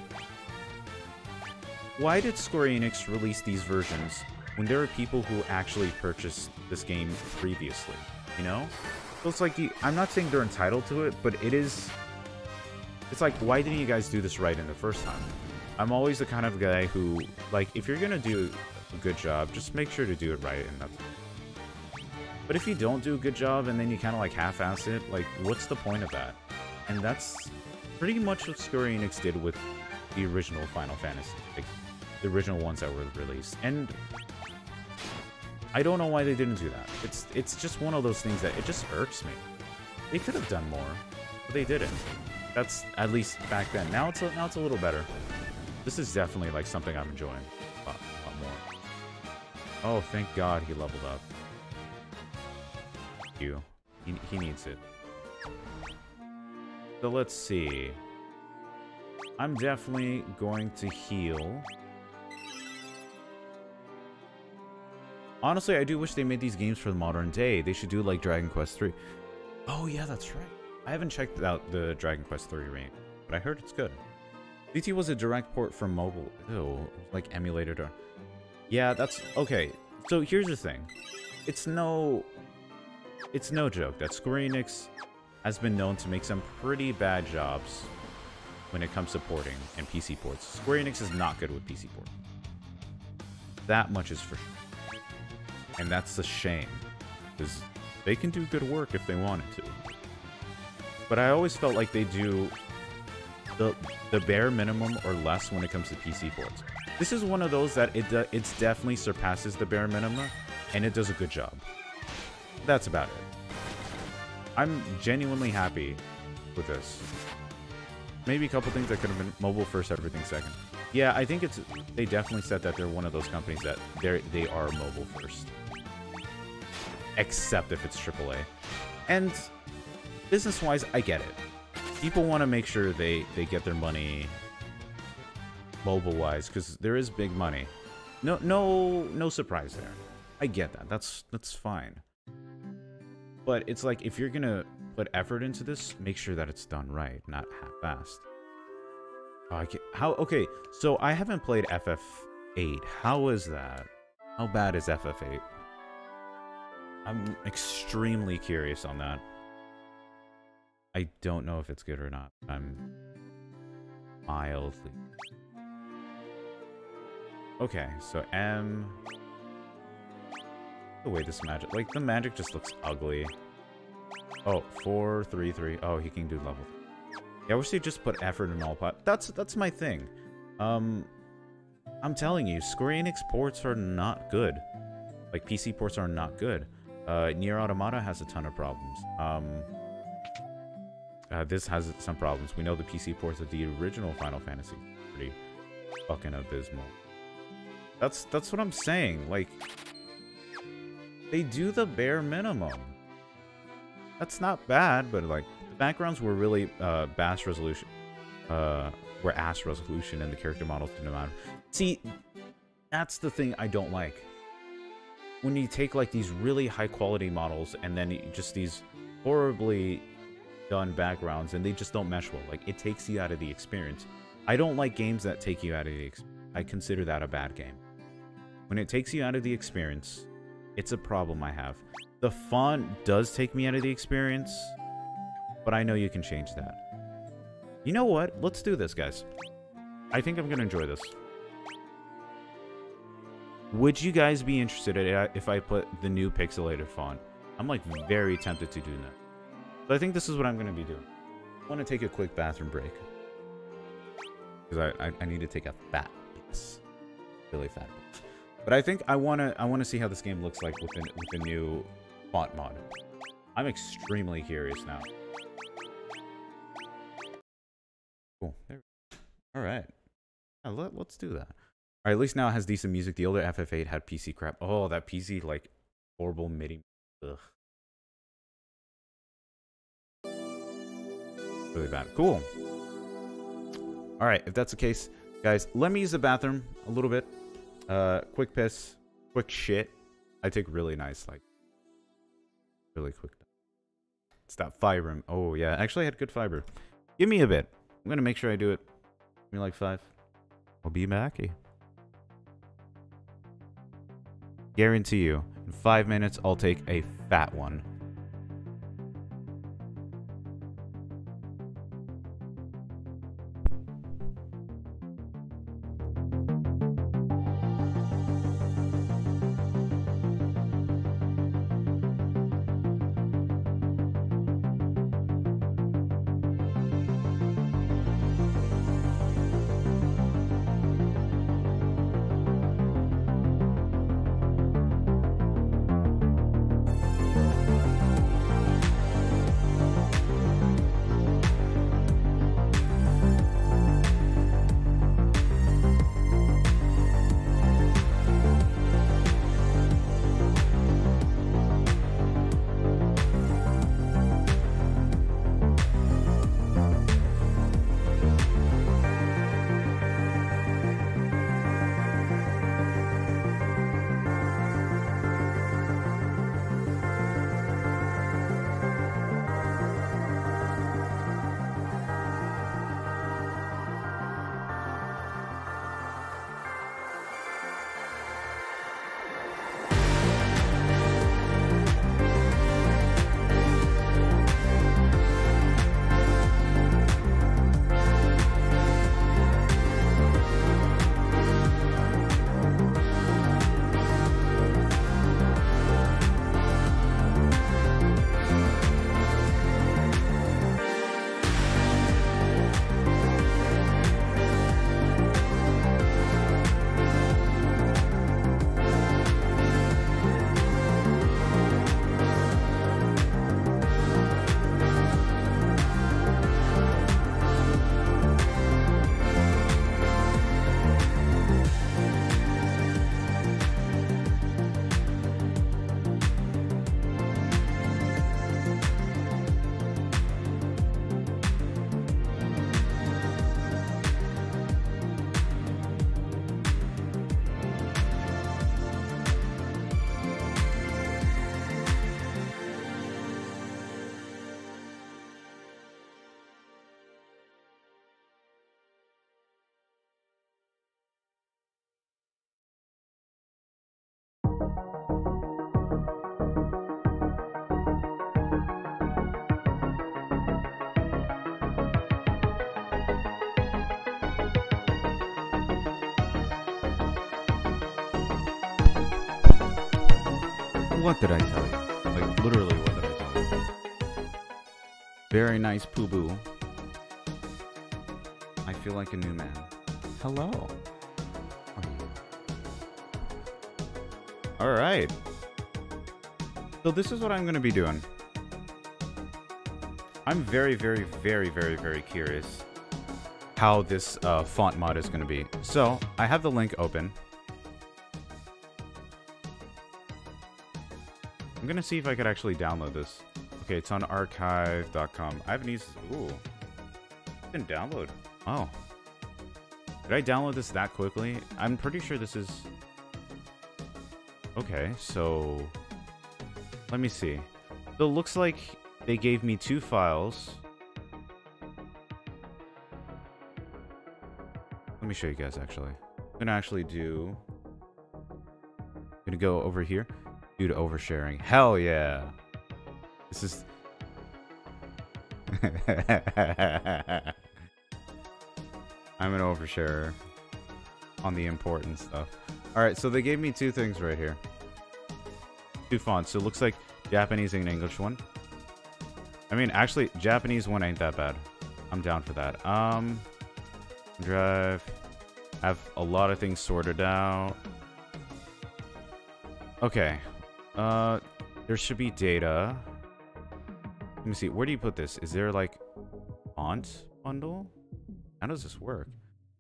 Why did Square Enix release these versions when there are people who actually purchased this game previously? You know? So it's like, you, I'm not saying they're entitled to it, but it is... It's like, why didn't you guys do this right in the first time? I'm always the kind of guy who, like, if you're gonna do a good job, just make sure to do it right, and but if you don't do a good job and then you kind of like half-ass it, like, what's the point of that? And that's pretty much what Square Enix did with the original Final Fantasy, like, the original ones that were released. And I don't know why they didn't do that. It's it's just one of those things that it just irks me. They could have done more, but they didn't. That's at least back then. Now it's a, now it's a little better. This is definitely like something I'm enjoying a lot, a lot more. Oh, thank God he leveled up you. He, he needs it. So let's see. I'm definitely going to heal. Honestly, I do wish they made these games for the modern day. They should do like Dragon Quest 3. Oh yeah, that's right. I haven't checked out the Dragon Quest 3 range, but I heard it's good. DT was a direct port from mobile. Ew, like emulated or... Yeah, that's... Okay, so here's the thing. It's no it's no joke that Square Enix has been known to make some pretty bad jobs when it comes to porting and PC ports. Square Enix is not good with PC ports. That much is for sure. And that's a shame, because they can do good work if they wanted to. But I always felt like they do the the bare minimum or less when it comes to PC ports. This is one of those that it uh, it's definitely surpasses the bare minimum, and it does a good job that's about it. I'm genuinely happy with this. Maybe a couple things that could have been mobile first, everything second. Yeah, I think it's they definitely said that they're one of those companies that they they are mobile first. Except if it's AAA. And business-wise, I get it. People want to make sure they they get their money mobile-wise because there is big money. No no no surprise there. I get that. That's that's fine. But it's like, if you're gonna put effort into this, make sure that it's done right, not half-assed. Oh, I how, okay, so I haven't played FF8. How is that? How bad is FF8? I'm extremely curious on that. I don't know if it's good or not. I'm mildly. Okay, so M the way this magic... Like, the magic just looks ugly. Oh, four, three, three. Oh, he can do level. Yeah, I wish they just put effort in all pot. That's that's my thing. Um, I'm telling you, Square Enix ports are not good. Like, PC ports are not good. Uh, Nier Automata has a ton of problems. Um, uh, this has some problems. We know the PC ports of the original Final Fantasy pretty fucking abysmal. That's that's what I'm saying. Like, they do the bare minimum. That's not bad, but like the backgrounds were really uh, bass resolution, uh, were ass resolution, and the character models didn't matter. See, that's the thing I don't like. When you take like these really high quality models and then just these horribly done backgrounds and they just don't mesh well. Like it takes you out of the experience. I don't like games that take you out of the. Experience. I consider that a bad game. When it takes you out of the experience, it's a problem I have. The font does take me out of the experience, but I know you can change that. You know what? Let's do this, guys. I think I'm going to enjoy this. Would you guys be interested if I put the new pixelated font? I'm like very tempted to do that. So I think this is what I'm going to be doing. I want to take a quick bathroom break. Because I, I, I, need to take a fat piss. Really fat piss. But I think I wanna I wanna see how this game looks like with the, with the new font mod. I'm extremely curious now. Cool. All right. Yeah, let, let's do that. Right. At least now it has decent music. The older FF8 had PC crap. Oh, that PC like horrible MIDI. Ugh. Really bad. Cool. All right. If that's the case, guys, let me use the bathroom a little bit. Uh, quick piss, quick shit. I take really nice, like, really quick. It's that fiber. Oh, yeah. Actually, I had good fiber. Give me a bit. I'm going to make sure I do it. Give me like five. I'll be back. Guarantee you, in five minutes, I'll take a fat one. What did I tell you? Like, literally, what did I tell you? Very nice poo boo. I feel like a new man. Hello. All right. So this is what I'm going to be doing. I'm very, very, very, very, very curious how this uh, font mod is going to be. So I have the link open. I'm to see if I could actually download this. Okay, it's on archive.com. I haven't used... Ooh. Didn't download. Oh. Did I download this that quickly? I'm pretty sure this is... Okay, so... Let me see. So it looks like they gave me two files. Let me show you guys, actually. I'm to actually do... I'm to go over here. Due to oversharing. Hell yeah. This is... I'm an oversharer on the important stuff. Alright, so they gave me two things right here. Two fonts. So it looks like Japanese and English one. I mean, actually, Japanese one ain't that bad. I'm down for that. Um, drive. Have a lot of things sorted out. Okay. Uh, there should be data. Let me see. Where do you put this? Is there like font bundle? How does this work?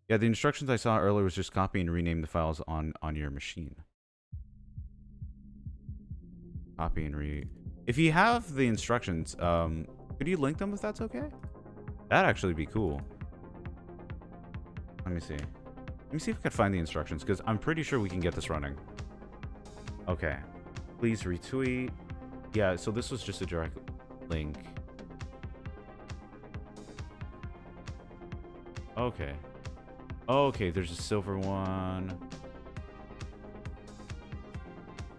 Yeah, the instructions I saw earlier was just copy and rename the files on on your machine. Copy and re. If you have the instructions, um, could you link them if that's okay? That'd actually be cool. Let me see. Let me see if I can find the instructions because I'm pretty sure we can get this running. Okay. Please retweet. Yeah, so this was just a direct link. Okay. Okay, there's a silver one.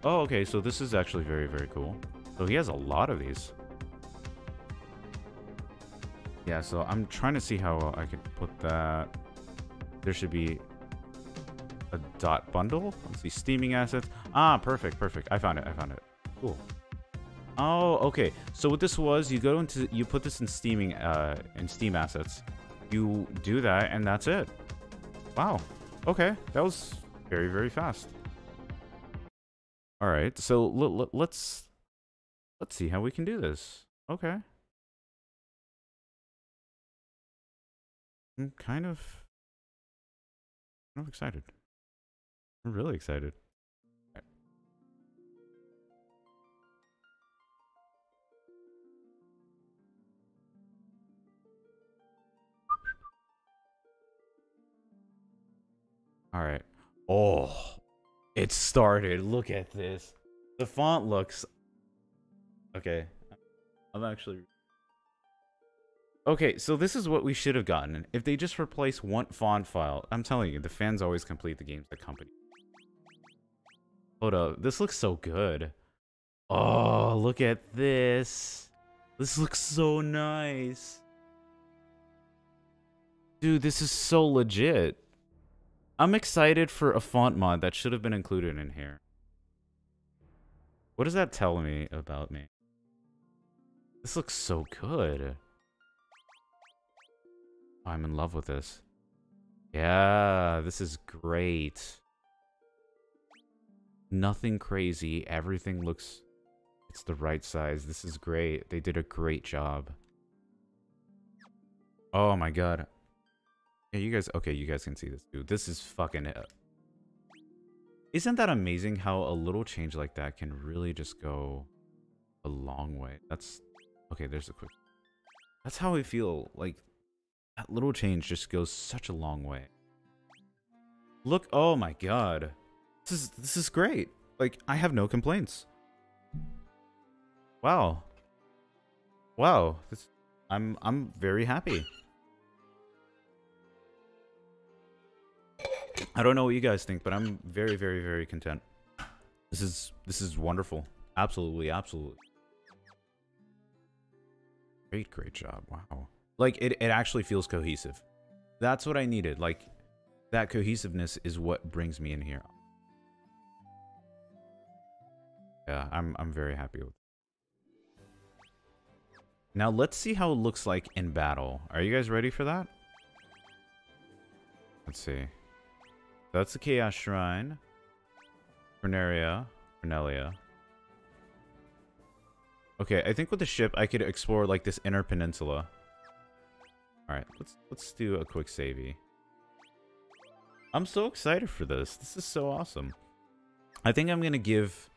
Oh, okay, so this is actually very, very cool. So he has a lot of these. Yeah, so I'm trying to see how I could put that. There should be a dot bundle. Let's see, steaming assets. Ah, perfect, perfect. I found it, I found it. Cool. Oh, okay. So what this was, you go into, you put this in steaming, uh, in Steam assets. You do that, and that's it. Wow. Okay, that was very, very fast. All right, so let's let's see how we can do this. Okay. I'm kind of, kind of excited. I'm really excited. All right. Oh, it started. Look at this. The font looks... Okay. I'm actually... Okay, so this is what we should have gotten. If they just replace one font file, I'm telling you, the fans always complete the games that company. Hold up, this looks so good. Oh, look at this. This looks so nice. Dude, this is so legit. I'm excited for a font mod that should have been included in here. What does that tell me about me? This looks so good. I'm in love with this. Yeah, this is great. Nothing crazy. Everything looks... It's the right size. This is great. They did a great job. Oh my god. Yeah, you guys... Okay, you guys can see this, dude. This is fucking... It. Isn't that amazing how a little change like that can really just go a long way? That's... Okay, there's a quick... That's how I feel. Like, that little change just goes such a long way. Look... Oh my god. This is... This is great. Like, I have no complaints. Wow. Wow. This... I'm... I'm very happy. I don't know what you guys think, but I'm very, very, very content. This is this is wonderful. Absolutely, absolutely. Great, great job. Wow. Like it, it actually feels cohesive. That's what I needed. Like that cohesiveness is what brings me in here. Yeah, I'm I'm very happy with. It. Now let's see how it looks like in battle. Are you guys ready for that? Let's see. That's the Chaos Shrine. Fernaria. Fernelia. Okay, I think with the ship I could explore like this inner peninsula. Alright, let's let's do a quick savey. I'm so excited for this. This is so awesome. I think I'm gonna give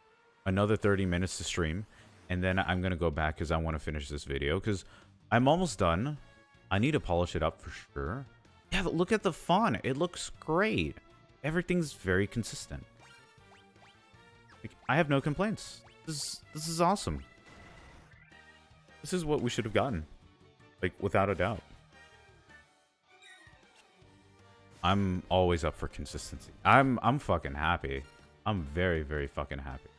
another 30 minutes to stream and then I'm gonna go back because I want to finish this video because I'm almost done. I need to polish it up for sure. Yeah, look at the font. It looks great everything's very consistent. Like, I have no complaints. This is, this is awesome. This is what we should have gotten. Like, without a doubt. I'm always up for consistency. I'm I'm fucking happy. I'm very, very fucking happy.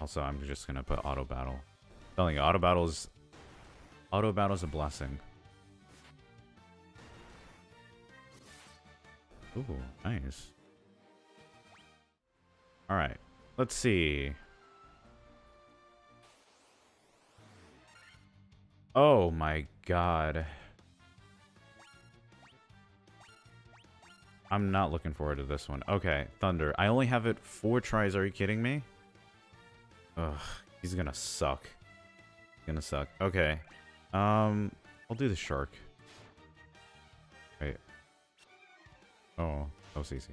Also, I'm just gonna put auto battle. I'm telling you, auto battles auto battle's a blessing. Ooh, nice. All right. Let's see. Oh my god. I'm not looking forward to this one. Okay, Thunder. I only have it four tries. Are you kidding me? Ugh, he's gonna suck. He's gonna suck. Okay. Um, I'll do the shark. Wait. Oh, that was easy.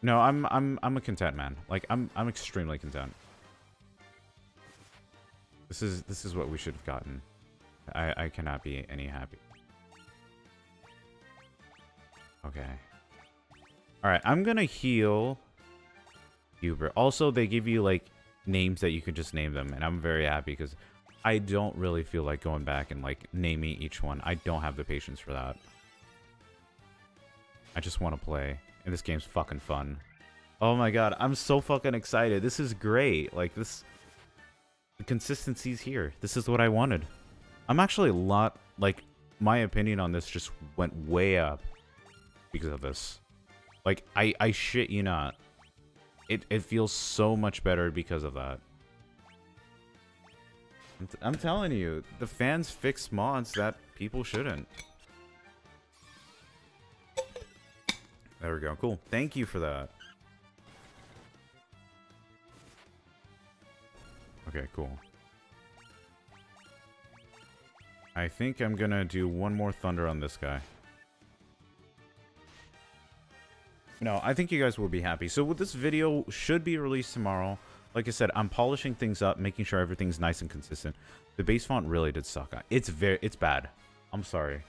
No, I'm I'm I'm a content man. Like I'm I'm extremely content. This is this is what we should have gotten. I I cannot be any happy. Okay. All right, I'm gonna heal Hubert. Also, they give you like names that you can just name them, and I'm very happy because I don't really feel like going back and like naming each one. I don't have the patience for that. I just want to play, and this game's fucking fun. Oh my god, I'm so fucking excited. This is great. Like this, the consistency's here. This is what I wanted. I'm actually a lot like my opinion on this just went way up because of this. Like I I shit you not. It it feels so much better because of that. I'm, t I'm telling you, the fans fix mods that people shouldn't. There we go. Cool. Thank you for that. Okay, cool. I think I'm gonna do one more thunder on this guy. No, I think you guys will be happy. So this video should be released tomorrow. Like I said, I'm polishing things up, making sure everything's nice and consistent. The base font really did suck. It's very, it's bad. I'm sorry.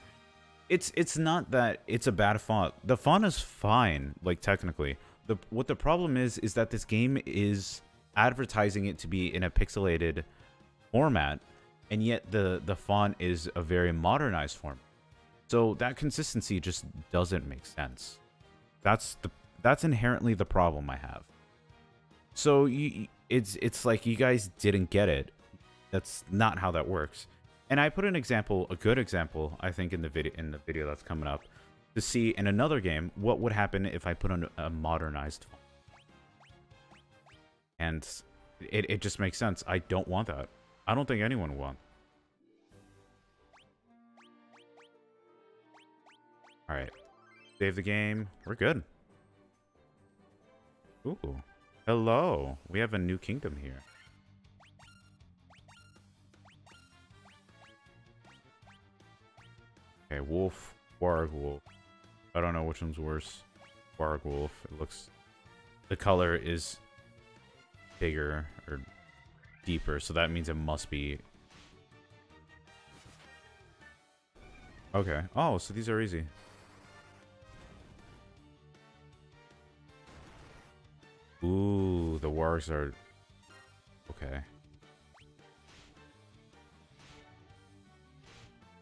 It's it's not that it's a bad font. The font is fine, like technically. The what the problem is is that this game is advertising it to be in a pixelated format, and yet the the font is a very modernized form. So that consistency just doesn't make sense. That's the that's inherently the problem I have. So you, it's it's like you guys didn't get it. That's not how that works. And I put an example, a good example, I think, in the video in the video that's coming up, to see in another game what would happen if I put on a modernized font. And it, it just makes sense. I don't want that. I don't think anyone will. Alright. Save the game. We're good. Ooh. Hello. We have a new kingdom here. Okay, wolf, warg wolf. I don't know which one's worse. Warg wolf. It looks... The color is bigger or deeper, so that means it must be... Okay. Oh, so these are easy. Ooh, the wargs are... Okay.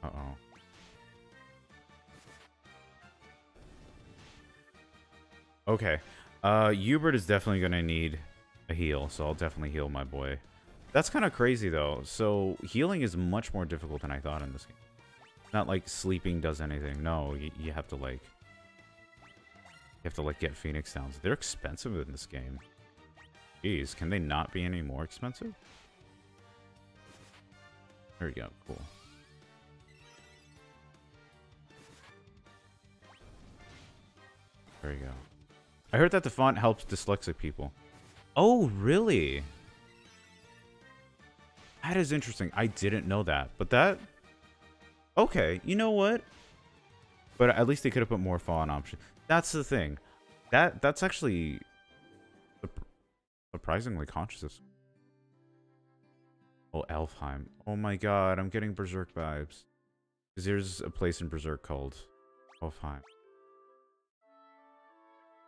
Uh-oh. Okay. Uh, Hubert is definitely going to need a heal, so I'll definitely heal my boy. That's kind of crazy, though. So, healing is much more difficult than I thought in this game. Not like sleeping does anything. No, you have to, like... Have to, like, get Phoenix Downs. They're expensive in this game. Jeez, can they not be any more expensive? There we go. Cool. There you go. I heard that the font helps dyslexic people. Oh, really? That is interesting. I didn't know that. But that... Okay, you know what? But at least they could have put more font options. That's the thing. That That's actually surprisingly conscious of... Oh, Elfheim. Oh my god, I'm getting Berserk vibes. Because there's a place in Berserk called Elfheim.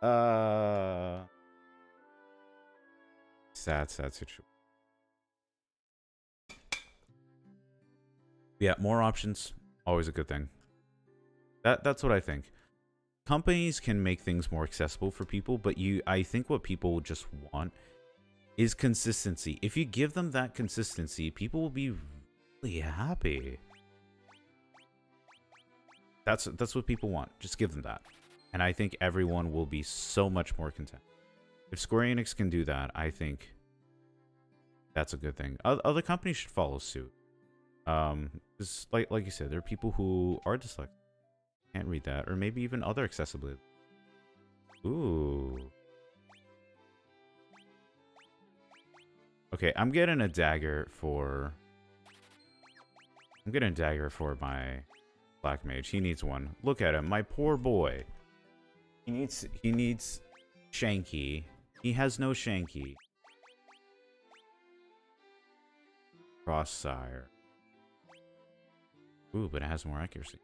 Uh, sad, sad situation. Yeah, more options, always a good thing. That that's what I think. Companies can make things more accessible for people, but you, I think what people just want is consistency. If you give them that consistency, people will be really happy. That's that's what people want. Just give them that. And I think everyone will be so much more content. If Square Enix can do that, I think that's a good thing. Other companies should follow suit. Um, like like you said, there are people who are dyslexic, can't read that, or maybe even other accessibility. Ooh. Okay, I'm getting a dagger for. I'm getting a dagger for my black mage. He needs one. Look at him, my poor boy. He needs he needs Shanky. He has no Shanky. Cross Sire. Ooh, but it has more accuracy.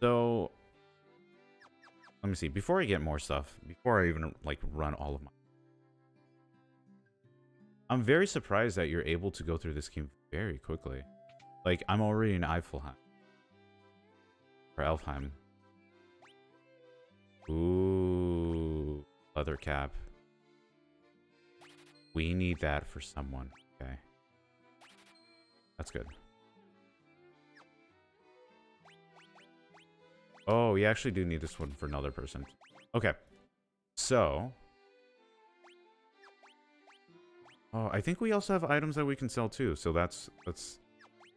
So let me see. Before I get more stuff, before I even like run all of my I'm very surprised that you're able to go through this game very quickly. Like, I'm already in Eifelheim. Or Elfheim. Ooh. Leather cap. We need that for someone. Okay. That's good. Oh, we actually do need this one for another person. Okay. So. Oh, I think we also have items that we can sell too. So that's that's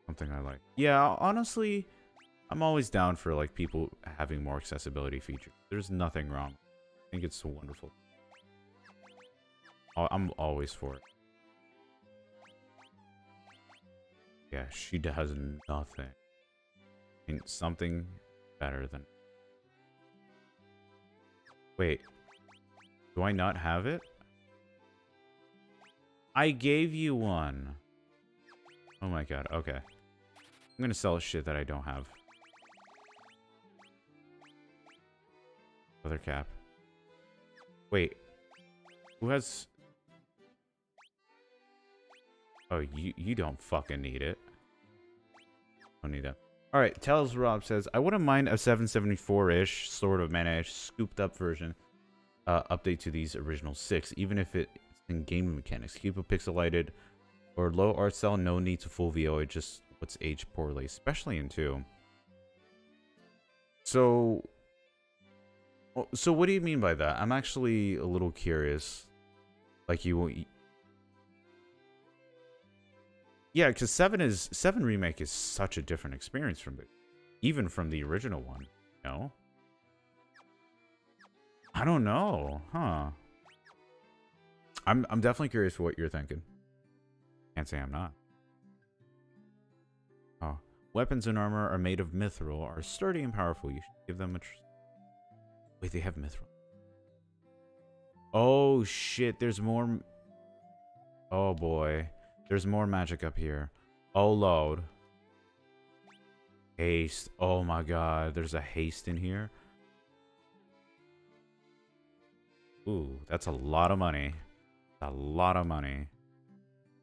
something I like. Yeah, honestly, I'm always down for like people having more accessibility features. There's nothing wrong. I think it's wonderful. Oh, I'm always for it. Yeah, she does nothing. I mean, something better than... Wait. Do I not have it? I gave you one. Oh my god, okay. I'm gonna sell shit that I don't have. Leather cap. Wait. Who has... Oh, you, you don't fucking need it. Don't need that. Alright, Tells Rob says, I wouldn't mind a 774-ish, sort of managed, scooped up version uh, update to these original six, even if it's in game mechanics. Keep it pixelated or low art style, no need to full VO, it just what's aged poorly, especially in 2. So, so what do you mean by that? I'm actually a little curious. Like you, yeah, because seven is seven remake is such a different experience from the, even from the original one. No, I don't know, huh? I'm I'm definitely curious what you're thinking. Can't say I'm not. Oh, weapons and armor are made of mithril, are sturdy and powerful. You should give them a. Wait, they have mithril. Oh shit! There's more. Oh boy. There's more magic up here. Oh, load. Haste. Oh my god, there's a haste in here. Ooh, that's a lot of money. A lot of money.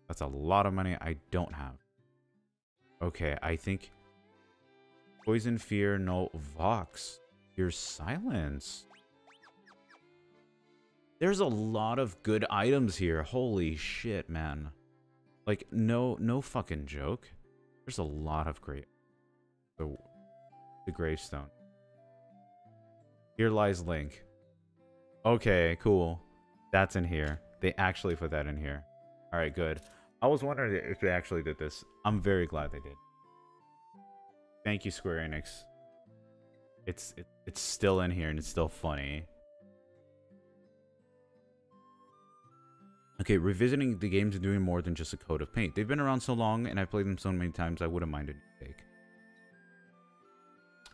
That's a lot of money I don't have. Okay, I think... Poison, Fear, No, Vox. Your Silence. There's a lot of good items here. Holy shit, man. Like, no, no fucking joke. There's a lot of great... The, the gravestone. Here lies Link. Okay, cool. That's in here. They actually put that in here. Alright, good. I was wondering if they actually did this. I'm very glad they did. Thank you, Square Enix. It's it, it's still in here and it's still funny. Okay, revisiting the games and doing more than just a coat of paint. They've been around so long and I've played them so many times I wouldn't mind a take.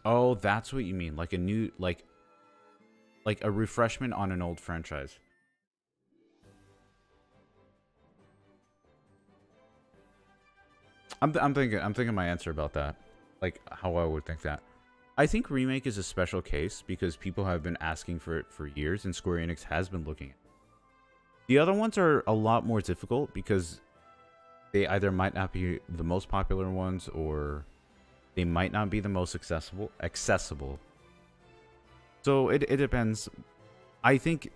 Oh, that's what you mean. Like a new like like a refreshment on an old franchise. I'm th I'm thinking I'm thinking my answer about that. Like how I would think that. I think remake is a special case because people have been asking for it for years and Square Enix has been looking at the other ones are a lot more difficult because they either might not be the most popular ones or they might not be the most accessible accessible. So it, it depends. I think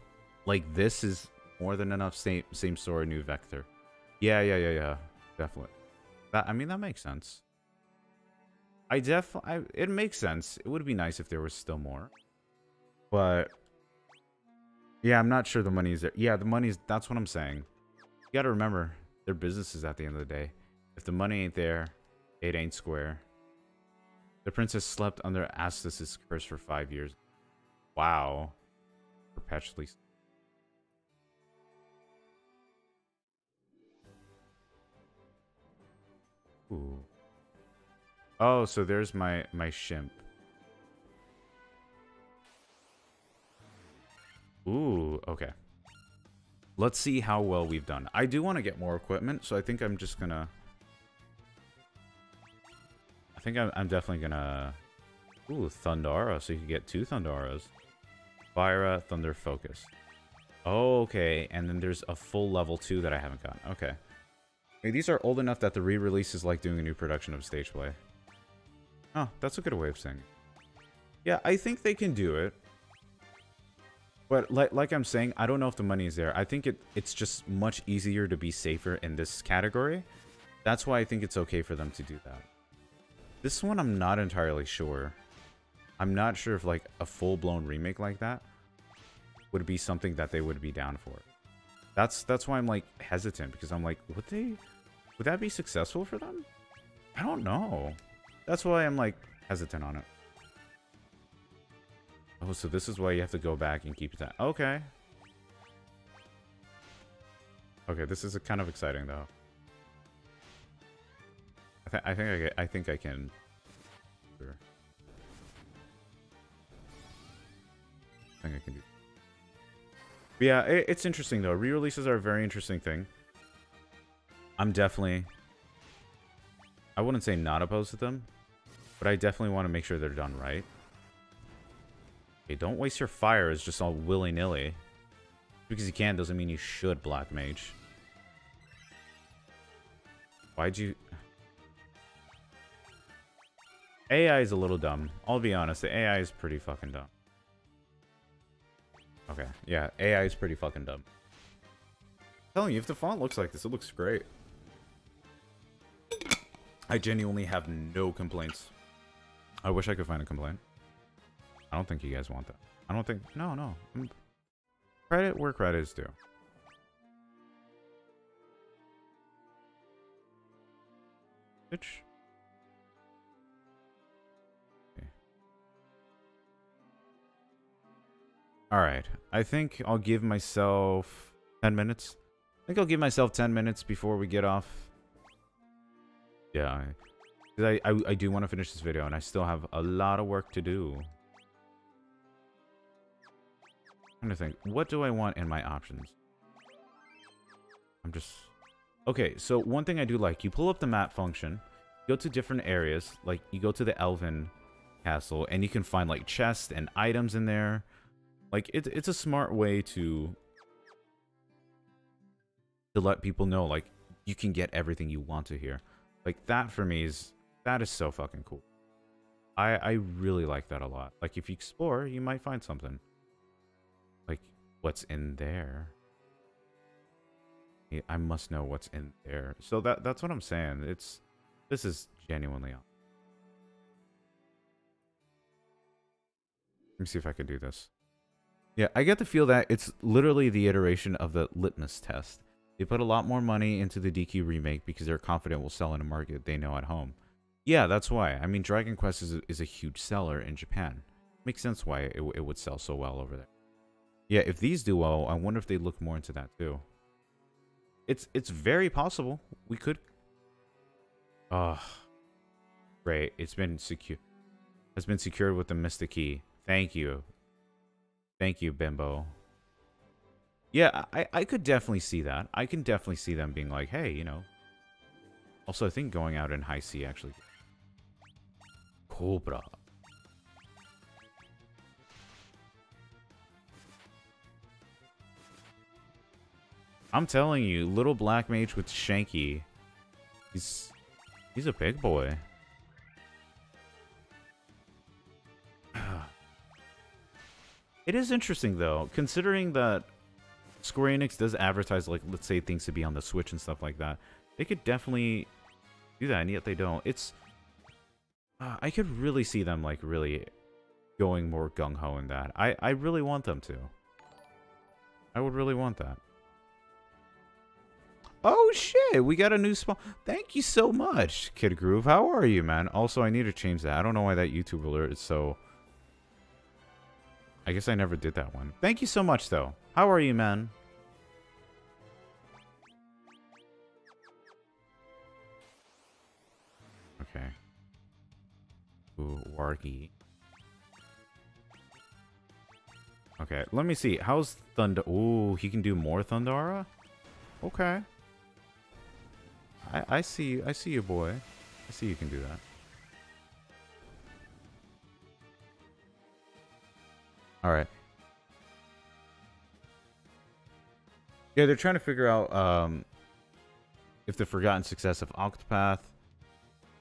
like this is more than enough same same story new vector. Yeah, yeah, yeah, yeah. Definitely. That I mean that makes sense. I def it makes sense. It would be nice if there was still more. But yeah, I'm not sure the money's there. Yeah, the money's... That's what I'm saying. You gotta remember, their businesses at the end of the day. If the money ain't there, it ain't square. The princess slept under Astos' curse for five years. Wow. Perpetually... Ooh. Oh, so there's my, my shimp. Ooh, okay. Let's see how well we've done. I do want to get more equipment, so I think I'm just gonna... I think I'm, definitely gonna... Ooh, Thundara, so you can get two Thundaras. Fira, Thunder Focus. Oh, okay. And then there's a full level 2 that I haven't gotten. Okay. These are old enough that the re-release is like doing a new production of stage play. Oh, that's a good way of saying it. Yeah, I think they can do it. But like, like I'm saying, I don't know if the money is there. I think it it's just much easier to be safer in this category. That's why I think it's okay for them to do that. This one, I'm not entirely sure. I'm not sure if like a full-blown remake like that would be something that they would be down for. That's that's why I'm like hesitant because I'm like, would they would that be successful for them? I don't know. That's why I'm like hesitant on it. Oh, so this is why you have to go back and keep that. Okay. Okay, this is a kind of exciting though. I, th I think I, I think I can. I think I can do. But yeah, it, it's interesting though. Re-releases are a very interesting thing. I'm definitely. I wouldn't say not opposed to them, but I definitely want to make sure they're done right. Okay, don't waste your fire It's just all willy-nilly. Because you can doesn't mean you should, Black Mage. Why'd you... AI is a little dumb. I'll be honest, the AI is pretty fucking dumb. Okay, yeah, AI is pretty fucking dumb. I'm telling you, if the font looks like this, it looks great. I genuinely have no complaints. I wish I could find a complaint. I don't think you guys want that. I don't think... No, no. Mm. Credit where credit is due. Bitch. Alright. I think I'll give myself 10 minutes. I think I'll give myself 10 minutes before we get off. Yeah. I, I, I do want to finish this video, and I still have a lot of work to do. Trying to think. What do I want in my options? I'm just... Okay, so one thing I do like, you pull up the map function, go to different areas, like you go to the Elven Castle, and you can find like chests and items in there. Like, it, it's a smart way to to let people know, like, you can get everything you want to here. Like, that for me is, that is so fucking cool. I, I really like that a lot. Like, if you explore, you might find something. What's in there? I must know what's in there. So that that's what I'm saying. It's, this is genuinely Let me see if I can do this. Yeah, I get the feel that it's literally the iteration of the litmus test. They put a lot more money into the DQ remake because they're confident will sell in a market they know at home. Yeah, that's why. I mean, Dragon Quest is a, is a huge seller in Japan. Makes sense why it, it would sell so well over there. Yeah, if these do well, I wonder if they look more into that too. It's it's very possible. We could. Oh, great! It's been secure. Has been secured with the Mystic Key. Thank you. Thank you, Bimbo. Yeah, I, I could definitely see that. I can definitely see them being like, hey, you know. Also, I think going out in high C actually. Cobra. I'm telling you, little black mage with Shanky. He's he's a big boy. It is interesting though, considering that Square Enix does advertise like let's say things to be on the Switch and stuff like that. They could definitely do that, and yet they don't. It's uh, I could really see them like really going more gung ho in that. I I really want them to. I would really want that. Oh shit, we got a new spawn. Thank you so much, Kid Groove. How are you, man? Also, I need to change that. I don't know why that YouTube alert is so I guess I never did that one. Thank you so much, though. How are you, man? Okay. Ooh, Wargy. Okay, let me see. How's Thunder... Ooh, he can do more Thundara? Okay. I, I see I see you, boy. I see you can do that. All right. Yeah, they're trying to figure out um, if the forgotten success of Octopath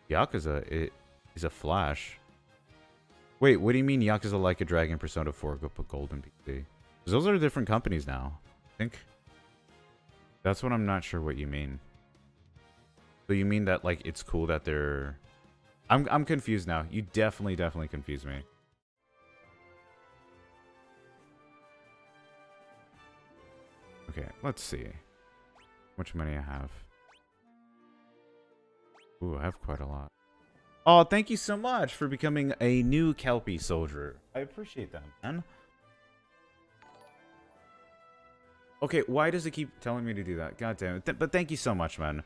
Yakuza is a Flash. Wait, what do you mean Yakuza Like a Dragon Persona 4 go put Golden PC? Because those are different companies now. I think. That's what I'm not sure what you mean. So you mean that like it's cool that they're I'm I'm confused now. You definitely definitely confuse me. Okay, let's see. How much money I have. Ooh, I have quite a lot. Oh, thank you so much for becoming a new Kelpy soldier. I appreciate that, man. Okay, why does it keep telling me to do that? God damn it. Th but thank you so much, man.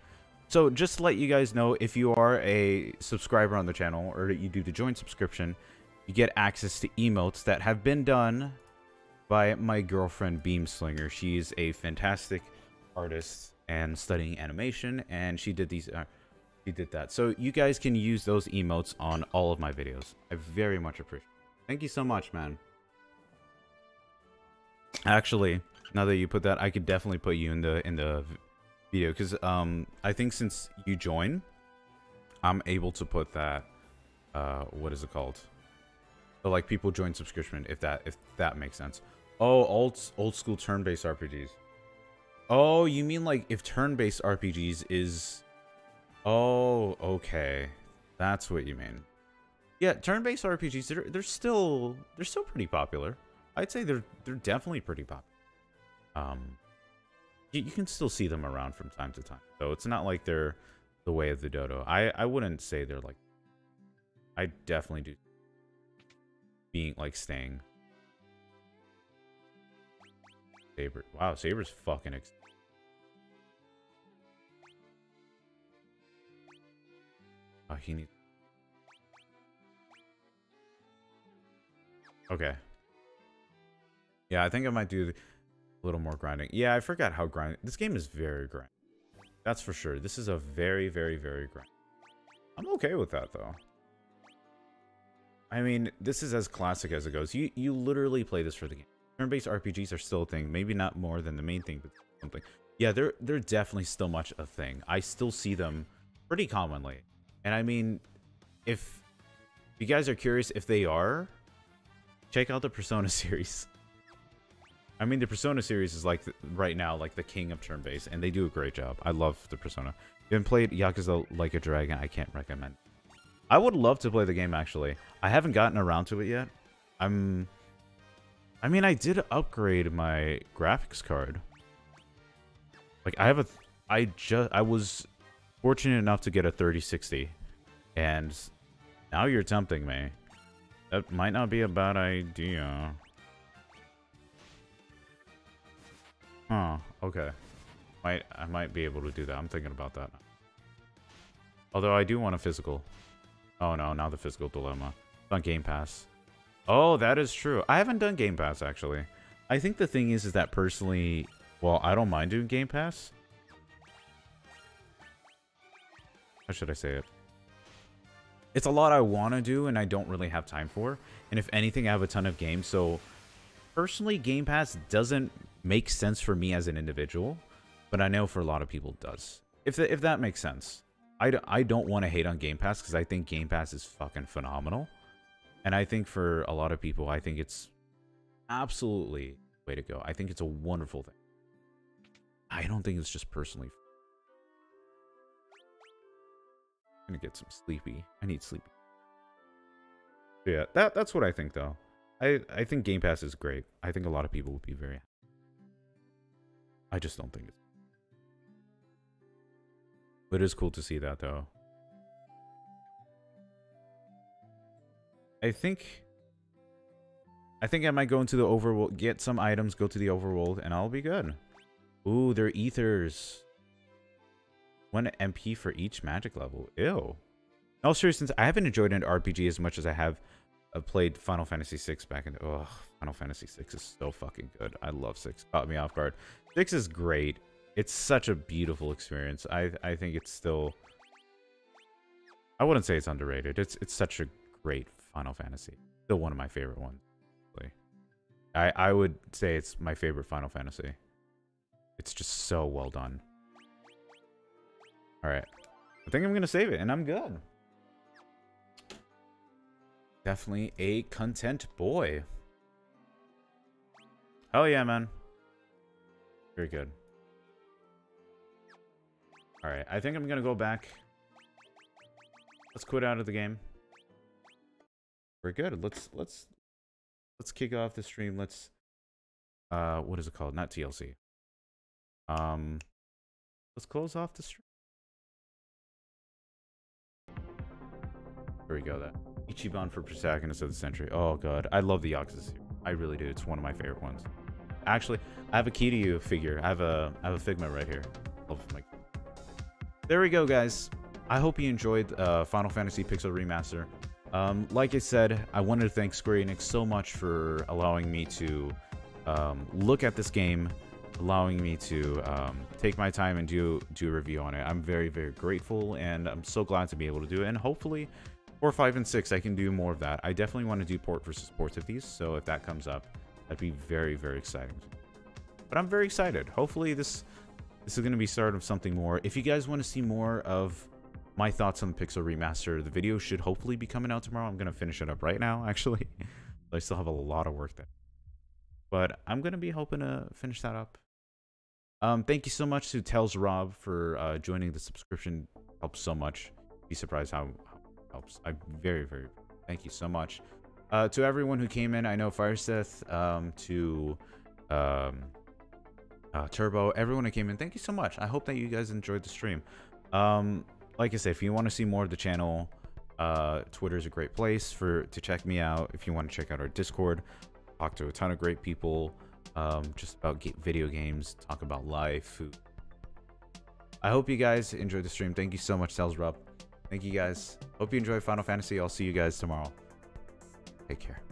So just to let you guys know, if you are a subscriber on the channel or you do the joint subscription, you get access to emotes that have been done by my girlfriend Beamslinger. She's a fantastic artist and studying animation, and she did these. Uh, she did that. So you guys can use those emotes on all of my videos. I very much appreciate. It. Thank you so much, man. Actually, now that you put that, I could definitely put you in the in the video because um I think since you join, I'm able to put that. Uh, what is it called? Like people join subscription if that if that makes sense. Oh, old old school turn-based RPGs. Oh, you mean like if turn-based RPGs is Oh, okay. That's what you mean. Yeah, turn-based RPGs they're they're still they're still pretty popular. I'd say they're they're definitely pretty popular. Um you, you can still see them around from time to time. So it's not like they're the way of the dodo. I I wouldn't say they're like I definitely do being like staying Saber. Wow, Saber's fucking Oh, he needs... Okay. Yeah, I think I might do a little more grinding. Yeah, I forgot how grind. This game is very grind. That's for sure. This is a very, very, very grind. I'm okay with that, though. I mean, this is as classic as it goes. You you literally play this for the game. Turn-based RPGs are still a thing. Maybe not more than the main thing, but something. Yeah, they're they're definitely still much a thing. I still see them pretty commonly. And I mean, if you guys are curious if they are, check out the Persona series. I mean, the Persona series is like the, right now like the king of turn-based, and they do a great job. I love the Persona. If you haven't played Yakuza Like a Dragon, I can't recommend. I would love to play the game actually. I haven't gotten around to it yet. I'm. I mean, I did upgrade my graphics card. Like I have a, I just I was fortunate enough to get a 3060. And now you're tempting me. That might not be a bad idea. Huh, okay. Might I might be able to do that. I'm thinking about that. Although I do want a physical. Oh no, now the physical dilemma. On Game Pass. Oh, that is true. I haven't done Game Pass actually. I think the thing is is that personally, well, I don't mind doing Game Pass. How should I say it? It's a lot I want to do and I don't really have time for. And if anything, I have a ton of games. So personally, Game Pass doesn't make sense for me as an individual, but I know for a lot of people it does. If, if that makes sense. I d I don't want to hate on Game Pass because I think Game Pass is fucking phenomenal. And I think for a lot of people, I think it's absolutely way to go. I think it's a wonderful thing. I don't think it's just personally I'm gonna get some sleepy. I need sleepy. Yeah, that that's what I think though. I I think Game Pass is great. I think a lot of people would be very. I just don't think it's. But it is cool to see that though. I think. I think I might go into the overworld, get some items, go to the overworld, and I'll be good. Ooh, they're ethers. One MP for each magic level. Ew. No, seriously, since I haven't enjoyed an RPG as much as I have uh, played Final Fantasy VI back in... Oh, Final Fantasy VI is so fucking good. I love 6. Caught me off guard. 6 is great. It's such a beautiful experience. I I think it's still... I wouldn't say it's underrated. It's it's such a great Final Fantasy. Still one of my favorite ones. I, I would say it's my favorite Final Fantasy. It's just so well done. All right. I think I'm going to save it and I'm good. Definitely a content boy. Hell yeah, man. Very good. Alright, I think I'm gonna go back. Let's quit out of the game. We're good. Let's let's let's kick off the stream. Let's uh what is it called? Not TLC. Um let's close off the stream. There we go that. Ichiban for protagonist of the century. Oh god. I love the series. I really do. It's one of my favorite ones. Actually, I have a Kiryu figure. I have a I have a Figma right here. there we go, guys. I hope you enjoyed uh, Final Fantasy Pixel Remaster. Um, like I said, I wanted to thank Square Enix so much for allowing me to um, look at this game, allowing me to um, take my time and do do a review on it. I'm very very grateful, and I'm so glad to be able to do it. And hopefully, four, five, and six, I can do more of that. I definitely want to do port versus ports of these, so if that comes up, that'd be very very exciting. But I'm very excited. Hopefully this this is going to be start of something more. If you guys want to see more of my thoughts on the Pixel Remaster, the video should hopefully be coming out tomorrow. I'm going to finish it up right now, actually. I still have a lot of work there. But I'm going to be hoping to finish that up. Um, thank you so much to Tells Rob for uh, joining the subscription. Helps so much. Be surprised how, how helps. I very, very thank you so much. Uh, to everyone who came in, I know Fireseth, um, to um, uh, Turbo, everyone who came in, thank you so much. I hope that you guys enjoyed the stream. Um, like I said, if you want to see more of the channel, uh, Twitter is a great place for to check me out. If you want to check out our Discord, talk to a ton of great people, um, just about video games, talk about life, food. I hope you guys enjoyed the stream. Thank you so much, Sales Rob. Thank you guys. Hope you enjoy Final Fantasy. I'll see you guys tomorrow. Take care.